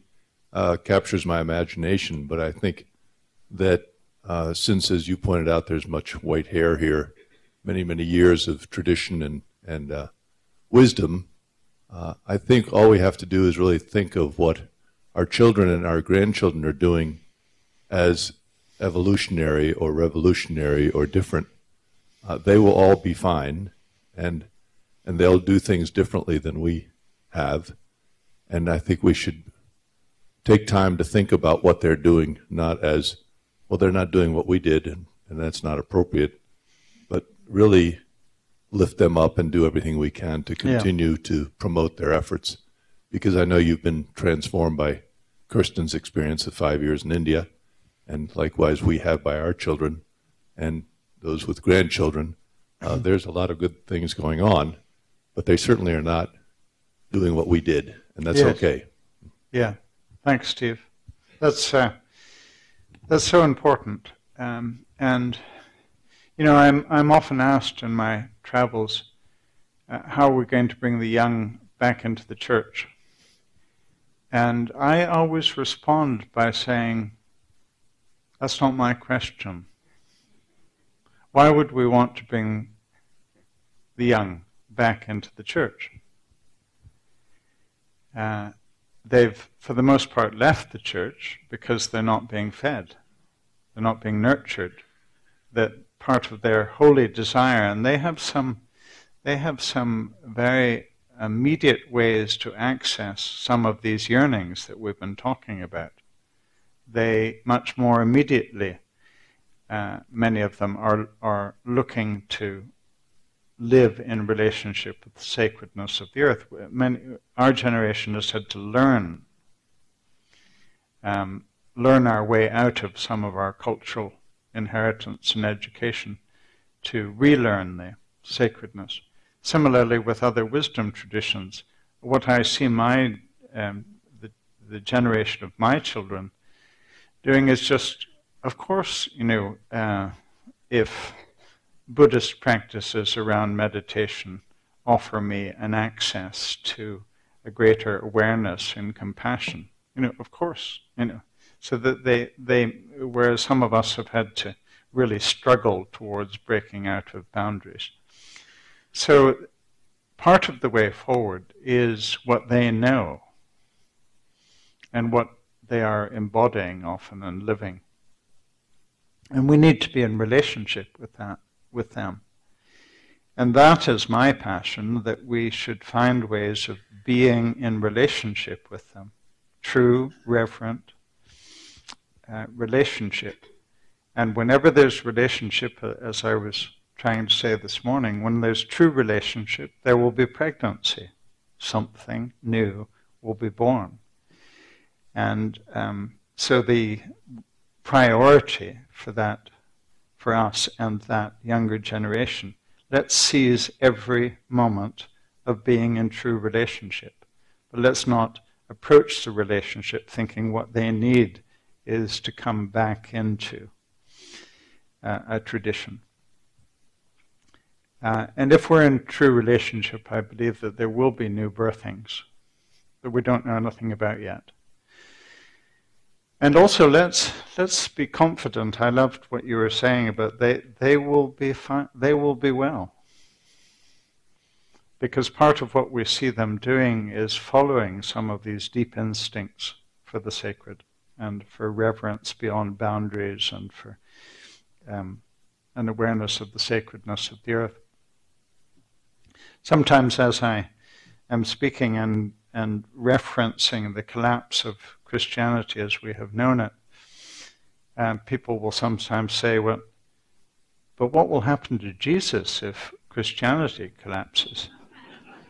uh, captures my imagination. But I think that uh, since, as you pointed out, there's much white hair here, many, many years of tradition and, and uh, wisdom, uh, I think all we have to do is really think of what our children and our grandchildren are doing as evolutionary or revolutionary or different uh, they will all be fine, and and they'll do things differently than we have. And I think we should take time to think about what they're doing, not as well they're not doing what we did, and, and that's not appropriate, but really lift them up and do everything we can to Yeah. continue to promote their efforts. Because I know you've been transformed by Kirsten's experience of five years in India, and likewise we have by our children, and those with grandchildren. Uh, there's a lot of good things going on, but they certainly are not doing what we did, and that's Yes. okay. Yeah, thanks, Steve. That's uh, that's so important. Um, and you know, I'm I'm often asked in my travels, uh, how are we going to bring the young back into the church? And I always respond by saying, "That's not my question. Why would we want to bring the young back into the church?" Uh, they've, for the most part, left the church because they're not being fed, they're not being nurtured. That part of their holy desire, and they have some, they have some very immediate ways to access some of these yearnings that we've been talking about. They much more immediately, uh, many of them are are looking to live in relationship with the sacredness of the earth. Many, our generation has had to learn, um, learn our way out of some of our cultural inheritance and education to relearn the sacredness. Similarly, with other wisdom traditions, what I see my um, the, the generation of my children doing is just, of course, you know, uh, if Buddhist practices around meditation offer me an access to a greater awareness and compassion. You know, of course, you know, so that they, they, whereas some of us have had to really struggle towards breaking out of boundaries. So part of the way forward is what they know and what they are embodying often and living. And we need to be in relationship with that with them. And that is my passion that we should find ways of being in relationship with them. True, reverent uh, relationship. And whenever there's relationship, uh, as I was trying to say this morning, when there's true relationship, there will be pregnancy. Something new will be born. And um, so the priority for that, for us and that younger generation, let's seize every moment of being in true relationship. But let's not approach the relationship thinking what they need is to come back into uh, a tradition. Uh, and if we're in true relationship, I believe that there will be new birthings that we don't know anything about yet. And also, let's let's be confident. I loved what you were saying about they they will be fine. They will be well. Because part of what we see them doing is following some of these deep instincts for the sacred and for reverence beyond boundaries and for um, an awareness of the sacredness of the earth. Sometimes, as I am speaking and, and referencing the collapse of Christianity as we have known it, um, people will sometimes say, well, but what will happen to Jesus if Christianity collapses?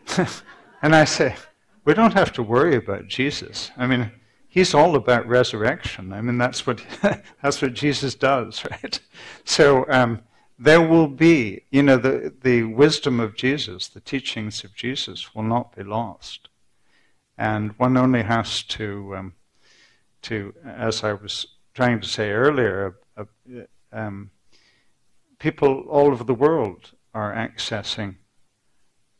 and I say, we don't have to worry about Jesus. I mean, he's all about resurrection. I mean, that's what that's what Jesus does, right? So um, there will be, you know, the the wisdom of Jesus, the teachings of Jesus, will not be lost, and one only has to um, to, as I was trying to say earlier, uh, um, people all over the world are accessing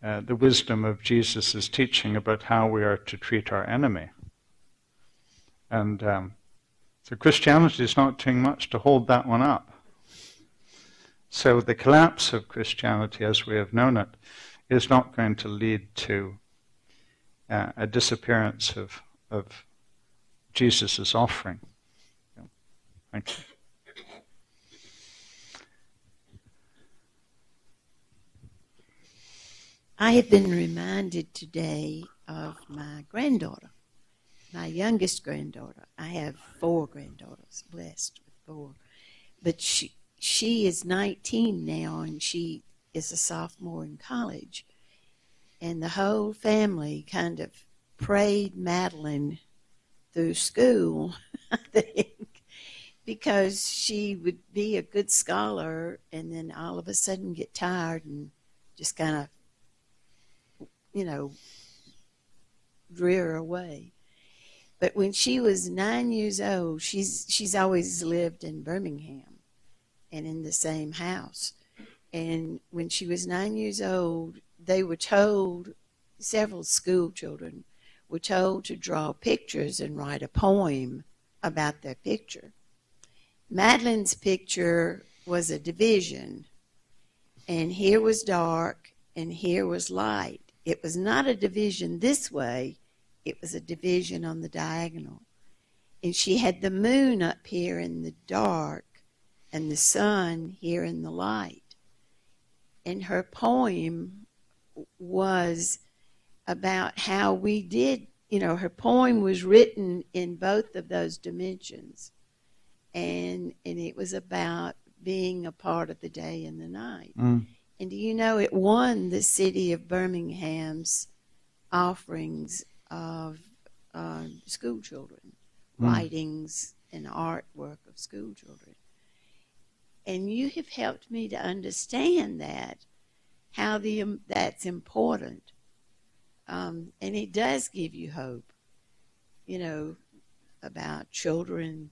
uh, the wisdom of Jesus' teaching about how we are to treat our enemy. And um, so Christianity is not doing much to hold that one up. So the collapse of Christianity as we have known it is not going to lead to uh, a disappearance of, of Jesus' offering. Thank you. I have been reminded today of my granddaughter, my youngest granddaughter. I have four granddaughters, blessed with four. But she, she is 19 now and she is a sophomore in college. And the whole family kind of prayed Madeline through school, I think, because she would be a good scholar and then all of a sudden get tired and just kind of you know, drear away. But when she was nine years old, she's she's always lived in Birmingham and in the same house. And when she was nine years old, they were told several school children were told to draw pictures and write a poem about their picture. Madeline's picture was a division, and here was dark and here was light. It was not a division this way, it was a division on the diagonal. And she had the moon up here in the dark and the sun here in the light. And her poem was about how we did, you know, her poem was written in both of those dimensions. And and it was about being a part of the day and the night. Mm. And do you know it won the city of Birmingham's offerings of uh, school children, mm. writings and artwork of school children. And you have helped me to understand that, how the um, that's important. Um, and it does give you hope, you know, about children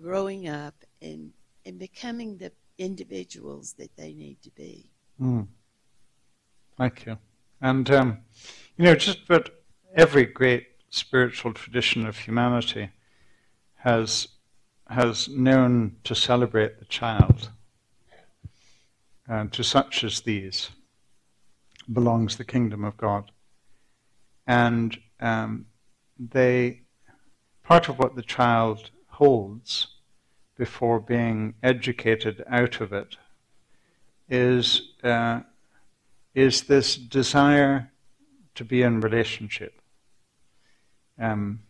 growing up and, and becoming the individuals that they need to be. Mm. Thank you. And, um, you know, just about every great spiritual tradition of humanity has, has known to celebrate the child. And to such as these belongs the kingdom of God. And um, they, part of what the child holds before being educated out of it is uh, is this desire to be in relationship. Um,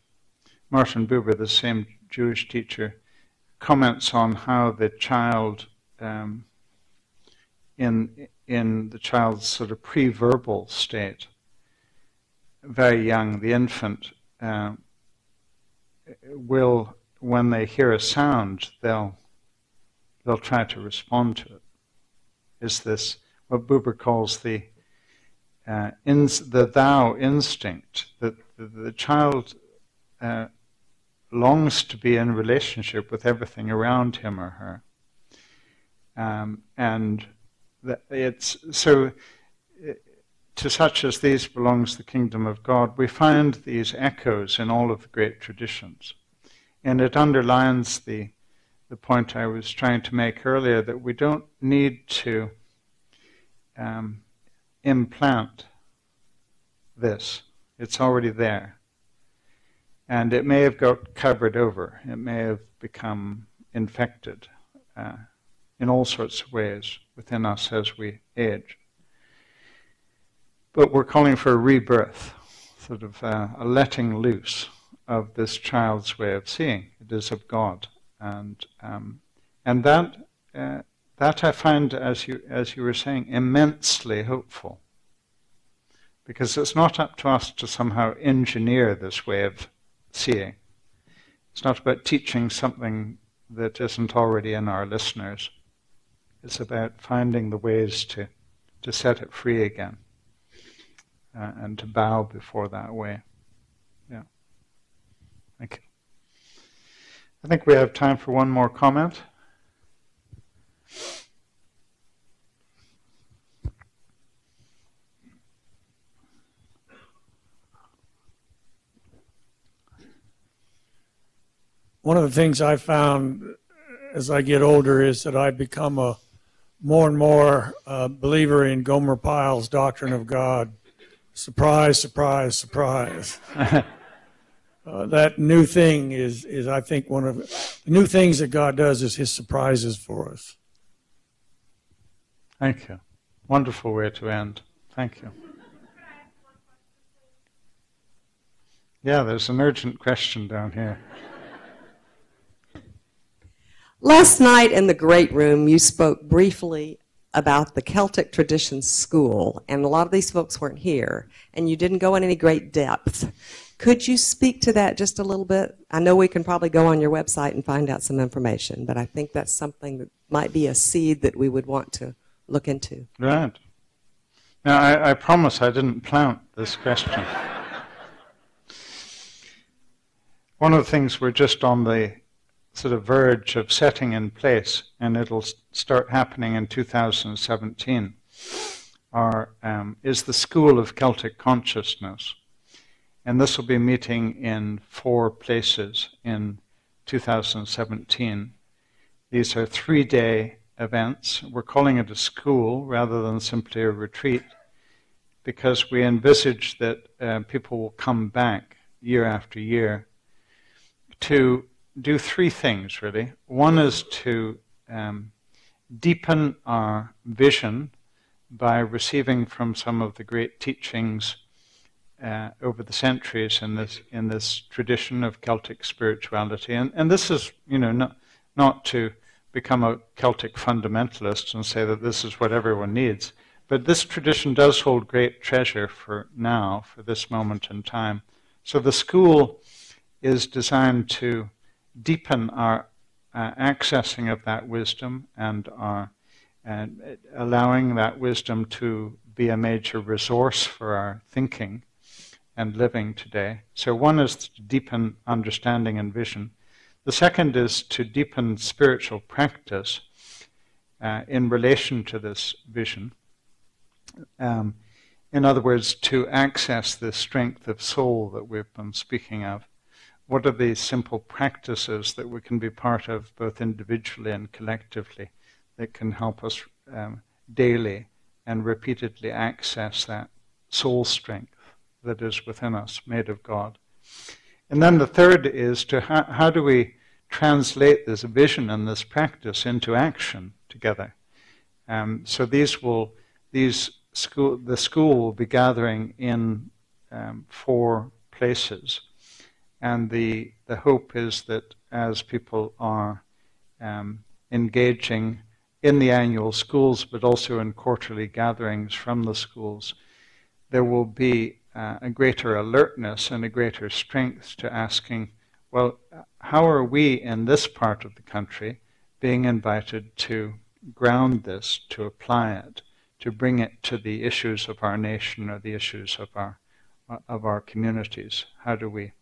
Martin Buber, the same Jewish teacher, comments on how the child, um, in in the child's sort of pre-verbal state, very young, the infant, uh, will, when they hear a sound, they'll they'll try to respond to it. Is this what Buber calls the uh, ins- the thou instinct that the, the child uh, longs to be in relationship with everything around him or her, um, and it's so. to such as these belongs the kingdom of God. We find these echoes in all of the great traditions, and it underlines the the point I was trying to make earlier that we don't need to um, implant this. It's already there. And it may have got covered over, it may have become infected uh, in all sorts of ways within us as we age. But we're calling for a rebirth, sort of uh, a letting loose of this child's way of seeing. It is of God and um, and that uh, that I find, as you as you were saying, immensely hopeful. Because it's not up to us to somehow engineer this way of seeing. It's not about teaching something that isn't already in our listeners. It's about finding the ways to, to set it free again uh, and to bow before that way. Yeah. Thank you. I think we have time for one more comment. One of the things I found as I get older is that I become a more and more uh, believer in Gomer Pyle's doctrine of God. Surprise, surprise, surprise. uh, that new thing is, is, I think, one of the new things that God does is His surprises for us. Thank you. Wonderful way to end. Thank you. Yeah, there's an urgent question down here. Last night in the Great Room, you spoke briefly about the Celtic Tradition School, and a lot of these folks weren't here, and you didn't go in any great depth. Could you speak to that just a little bit? I know we can probably go on your website and find out some information, but I think that's something that might be a seed that we would want to look into. Right. Now, I, I promise I didn't plant this question. One of the things we're just on the sort of verge of setting in place, and it'll start happening in 2017, are, um, is the School of Celtic Consciousness. And this will be meeting in four places in 2017. These are three day events. We're calling it a school rather than simply a retreat because we envisage that uh, people will come back year after year to do three things really. One is to um, deepen our vision by receiving from some of the great teachings uh, over the centuries in this in this tradition of Celtic spirituality, and and this is you know not not to become a Celtic fundamentalist and say that this is what everyone needs, but this tradition does hold great treasure for now, for this moment in time. So the school is designed to deepen our uh, accessing of that wisdom and our and allowing that wisdom to be a major resource for our thinking and living today. So, one is to deepen understanding and vision. The second is to deepen spiritual practice uh, in relation to this vision. Um, in other words, to access the strength of soul that we've been speaking of. What are the simple practices that we can be part of, both individually and collectively, that can help us um, daily and repeatedly access that soul strength? that is within us, made of God. And then the third is to how, how do we translate this vision and this practice into action together? Um, so these will, these school, the school will be gathering in um, four places, and the the hope is that as people are um, engaging in the annual schools, but also in quarterly gatherings from the schools, there will be uh, a greater alertness and a greater strength to asking well, how are we in this part of the country being invited to ground this, to apply it, to bring it to the issues of our nation or the issues of our of our communities? How do we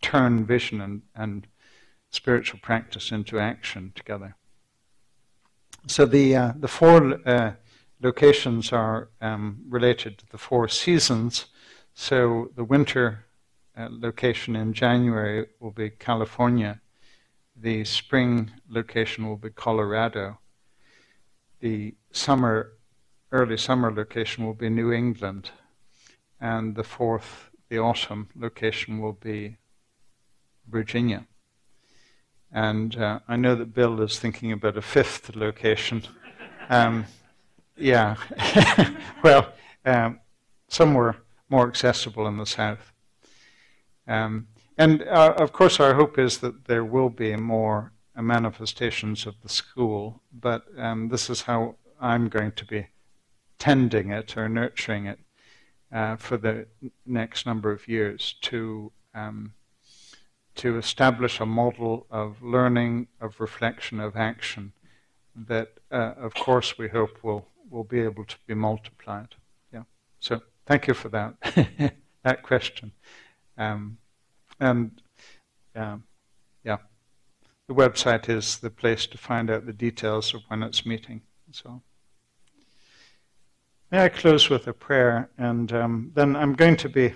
turn vision and, and spiritual practice into action together? So the uh, the four uh, locations are um, related to the four seasons. So the winter uh, location in January will be California. The spring location will be Colorado. The summer, early summer location will be New England. And the fourth, the autumn location will be Virginia. And uh, I know that Bill is thinking about a fifth location. Um, yeah, well, um, somewhere more accessible in the south. Um, and uh, of course, our hope is that there will be more uh, manifestations of the school, but um, this is how I'm going to be tending it or nurturing it uh, for the next number of years to um, to establish a model of learning, of reflection, of action that, uh, of course, we hope will will be able to be multiplied. Yeah. So thank you for that that question. Um, and um, yeah, the website is the place to find out the details of when it's meeting. So may I close with a prayer, and um, then I'm going to be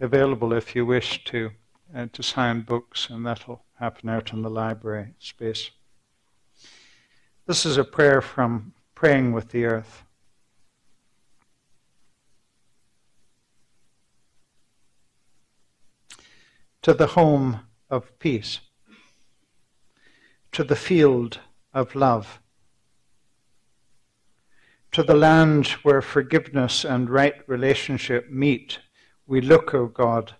available if you wish to uh, to sign books, and that'll happen out in the library space. This is a prayer from Praying with the Earth. to the home of peace, to the field of love, to the land where forgiveness and right relationship meet, we look, O God,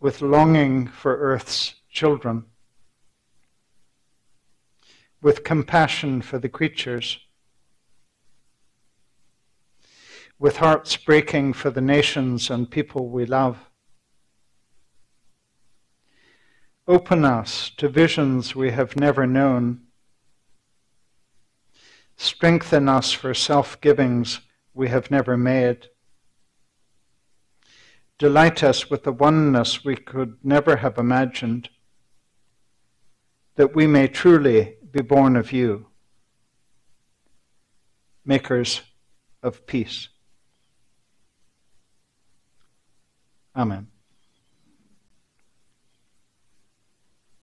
with longing for earth's children, with compassion for the creatures, with hearts breaking for the nations and people we love Open us to visions we have never known. Strengthen us for self givings we have never made. Delight us with the oneness we could never have imagined, that we may truly be born of you, makers of peace. Amen.